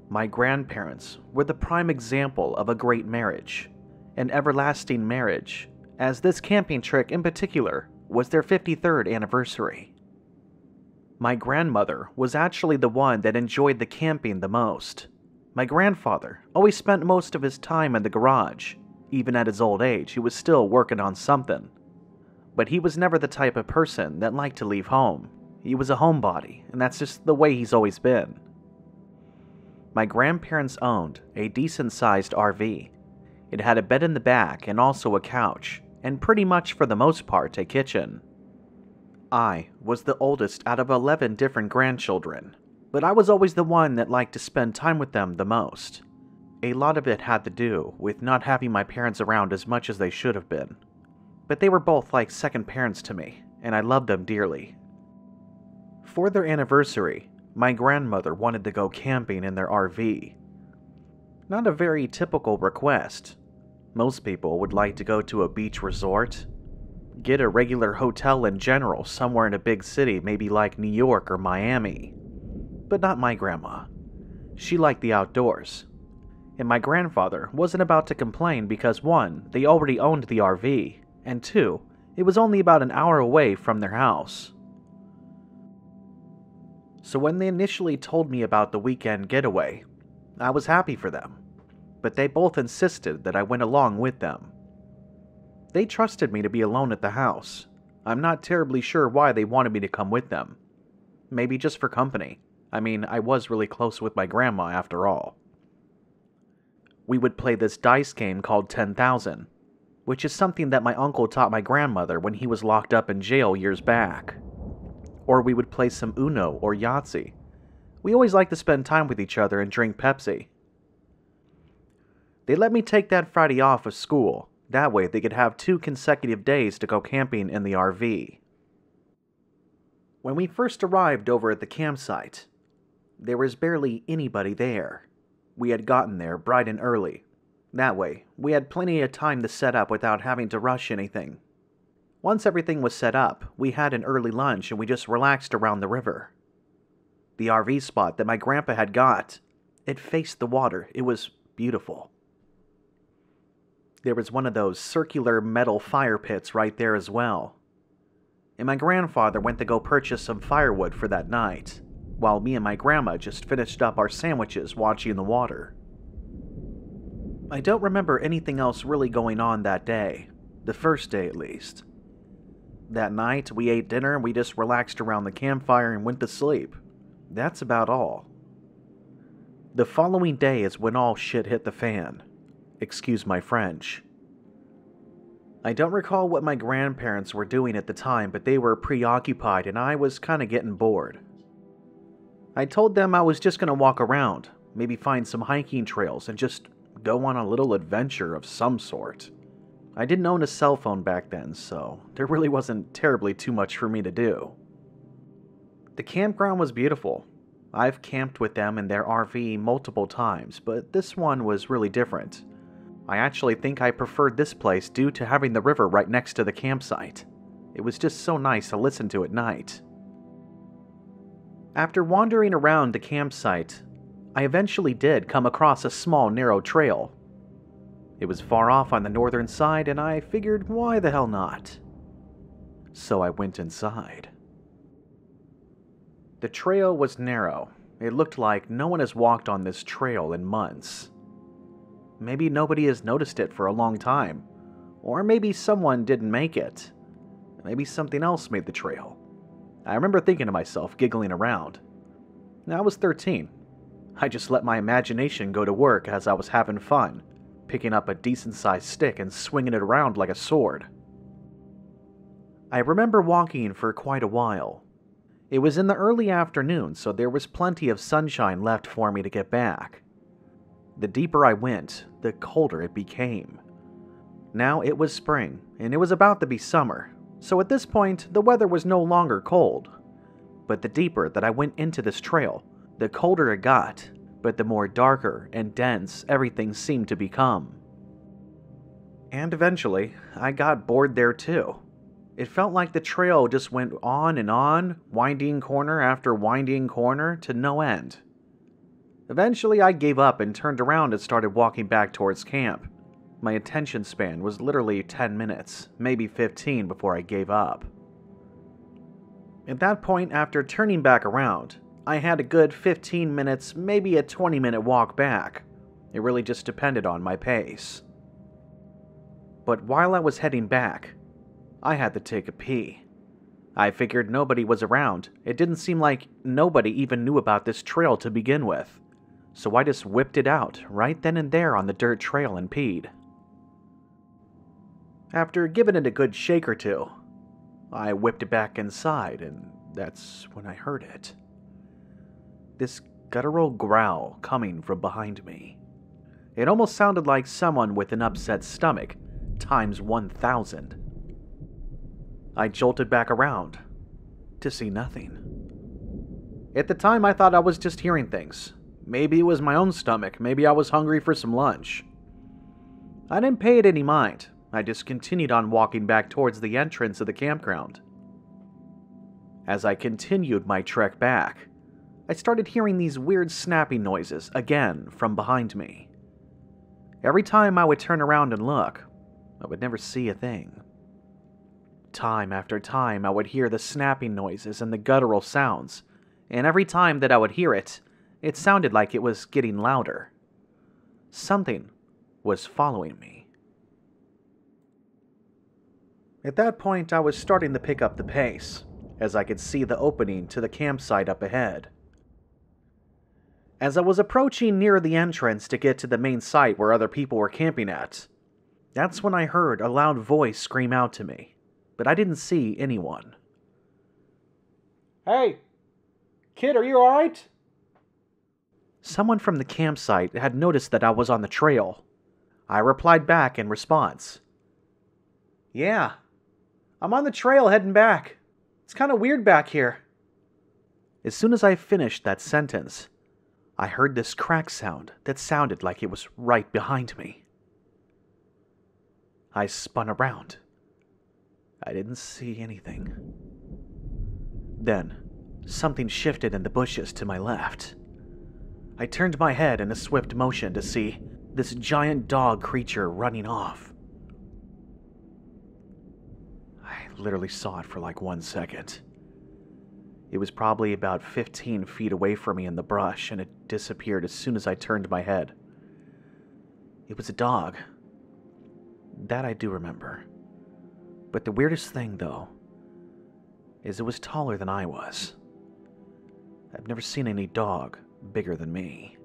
My grandparents were the prime example of a great marriage, an everlasting marriage, as this camping trick in particular was their 53rd anniversary. My grandmother was actually the one that enjoyed the camping the most. My grandfather always spent most of his time in the garage. Even at his old age, he was still working on something. But he was never the type of person that liked to leave home. He was a homebody, and that's just the way he's always been. My grandparents owned a decent sized RV. It had a bed in the back and also a couch, and pretty much for the most part a kitchen. I was the oldest out of 11 different grandchildren, but I was always the one that liked to spend time with them the most. A lot of it had to do with not having my parents around as much as they should have been. But they were both like second parents to me, and I loved them dearly. For their anniversary, my grandmother wanted to go camping in their RV. Not a very typical request, most people would like to go to a beach resort, get a regular hotel in general somewhere in a big city, maybe like New York or Miami. But not my grandma. She liked the outdoors. And my grandfather wasn't about to complain because one, they already owned the RV, and two, it was only about an hour away from their house. So when they initially told me about the weekend getaway, I was happy for them but they both insisted that I went along with them. They trusted me to be alone at the house. I'm not terribly sure why they wanted me to come with them. Maybe just for company. I mean, I was really close with my grandma after all. We would play this dice game called 10,000, which is something that my uncle taught my grandmother when he was locked up in jail years back. Or we would play some Uno or Yahtzee. We always liked to spend time with each other and drink Pepsi. They let me take that Friday off of school. That way they could have two consecutive days to go camping in the RV. When we first arrived over at the campsite, there was barely anybody there. We had gotten there bright and early. That way, we had plenty of time to set up without having to rush anything. Once everything was set up, we had an early lunch and we just relaxed around the river. The RV spot that my grandpa had got, it faced the water. It was beautiful. There was one of those circular metal fire pits right there as well. And my grandfather went to go purchase some firewood for that night, while me and my grandma just finished up our sandwiches watching the water. I don't remember anything else really going on that day, the first day at least. That night, we ate dinner and we just relaxed around the campfire and went to sleep. That's about all. The following day is when all shit hit the fan. Excuse my French. I don't recall what my grandparents were doing at the time, but they were preoccupied and I was kind of getting bored. I told them I was just going to walk around, maybe find some hiking trails, and just go on a little adventure of some sort. I didn't own a cell phone back then, so there really wasn't terribly too much for me to do. The campground was beautiful. I've camped with them in their RV multiple times, but this one was really different. I actually think I preferred this place due to having the river right next to the campsite. It was just so nice to listen to at night. After wandering around the campsite, I eventually did come across a small, narrow trail. It was far off on the northern side, and I figured why the hell not? So I went inside. The trail was narrow. It looked like no one has walked on this trail in months. Maybe nobody has noticed it for a long time, or maybe someone didn't make it. Maybe something else made the trail. I remember thinking to myself, giggling around. Now, I was 13. I just let my imagination go to work as I was having fun, picking up a decent sized stick and swinging it around like a sword. I remember walking for quite a while. It was in the early afternoon, so there was plenty of sunshine left for me to get back. The deeper I went, the colder it became. Now it was spring, and it was about to be summer, so at this point, the weather was no longer cold. But the deeper that I went into this trail, the colder it got, but the more darker and dense everything seemed to become. And eventually, I got bored there too. It felt like the trail just went on and on, winding corner after winding corner to no end. Eventually, I gave up and turned around and started walking back towards camp. My attention span was literally 10 minutes, maybe 15 before I gave up. At that point, after turning back around, I had a good 15 minutes, maybe a 20 minute walk back. It really just depended on my pace. But while I was heading back, I had to take a pee. I figured nobody was around. It didn't seem like nobody even knew about this trail to begin with. So I just whipped it out right then and there on the dirt trail and peed. After giving it a good shake or two, I whipped it back inside, and that's when I heard it. This guttural growl coming from behind me. It almost sounded like someone with an upset stomach, times 1,000. I jolted back around to see nothing. At the time, I thought I was just hearing things. Maybe it was my own stomach, maybe I was hungry for some lunch. I didn't pay it any mind. I just continued on walking back towards the entrance of the campground. As I continued my trek back, I started hearing these weird snapping noises again from behind me. Every time I would turn around and look, I would never see a thing. Time after time, I would hear the snapping noises and the guttural sounds, and every time that I would hear it, it sounded like it was getting louder. Something was following me. At that point, I was starting to pick up the pace, as I could see the opening to the campsite up ahead. As I was approaching near the entrance to get to the main site where other people were camping at, that's when I heard a loud voice scream out to me, but I didn't see anyone. Hey, kid, are you alright? Someone from the campsite had noticed that I was on the trail. I replied back in response. Yeah, I'm on the trail heading back. It's kind of weird back here. As soon as I finished that sentence, I heard this crack sound that sounded like it was right behind me. I spun around. I didn't see anything. Then, something shifted in the bushes to my left. I turned my head in a swift motion to see this giant dog creature running off. I literally saw it for like one second. It was probably about 15 feet away from me in the brush, and it disappeared as soon as I turned my head. It was a dog. That I do remember. But the weirdest thing, though, is it was taller than I was. I've never seen any dog bigger than me.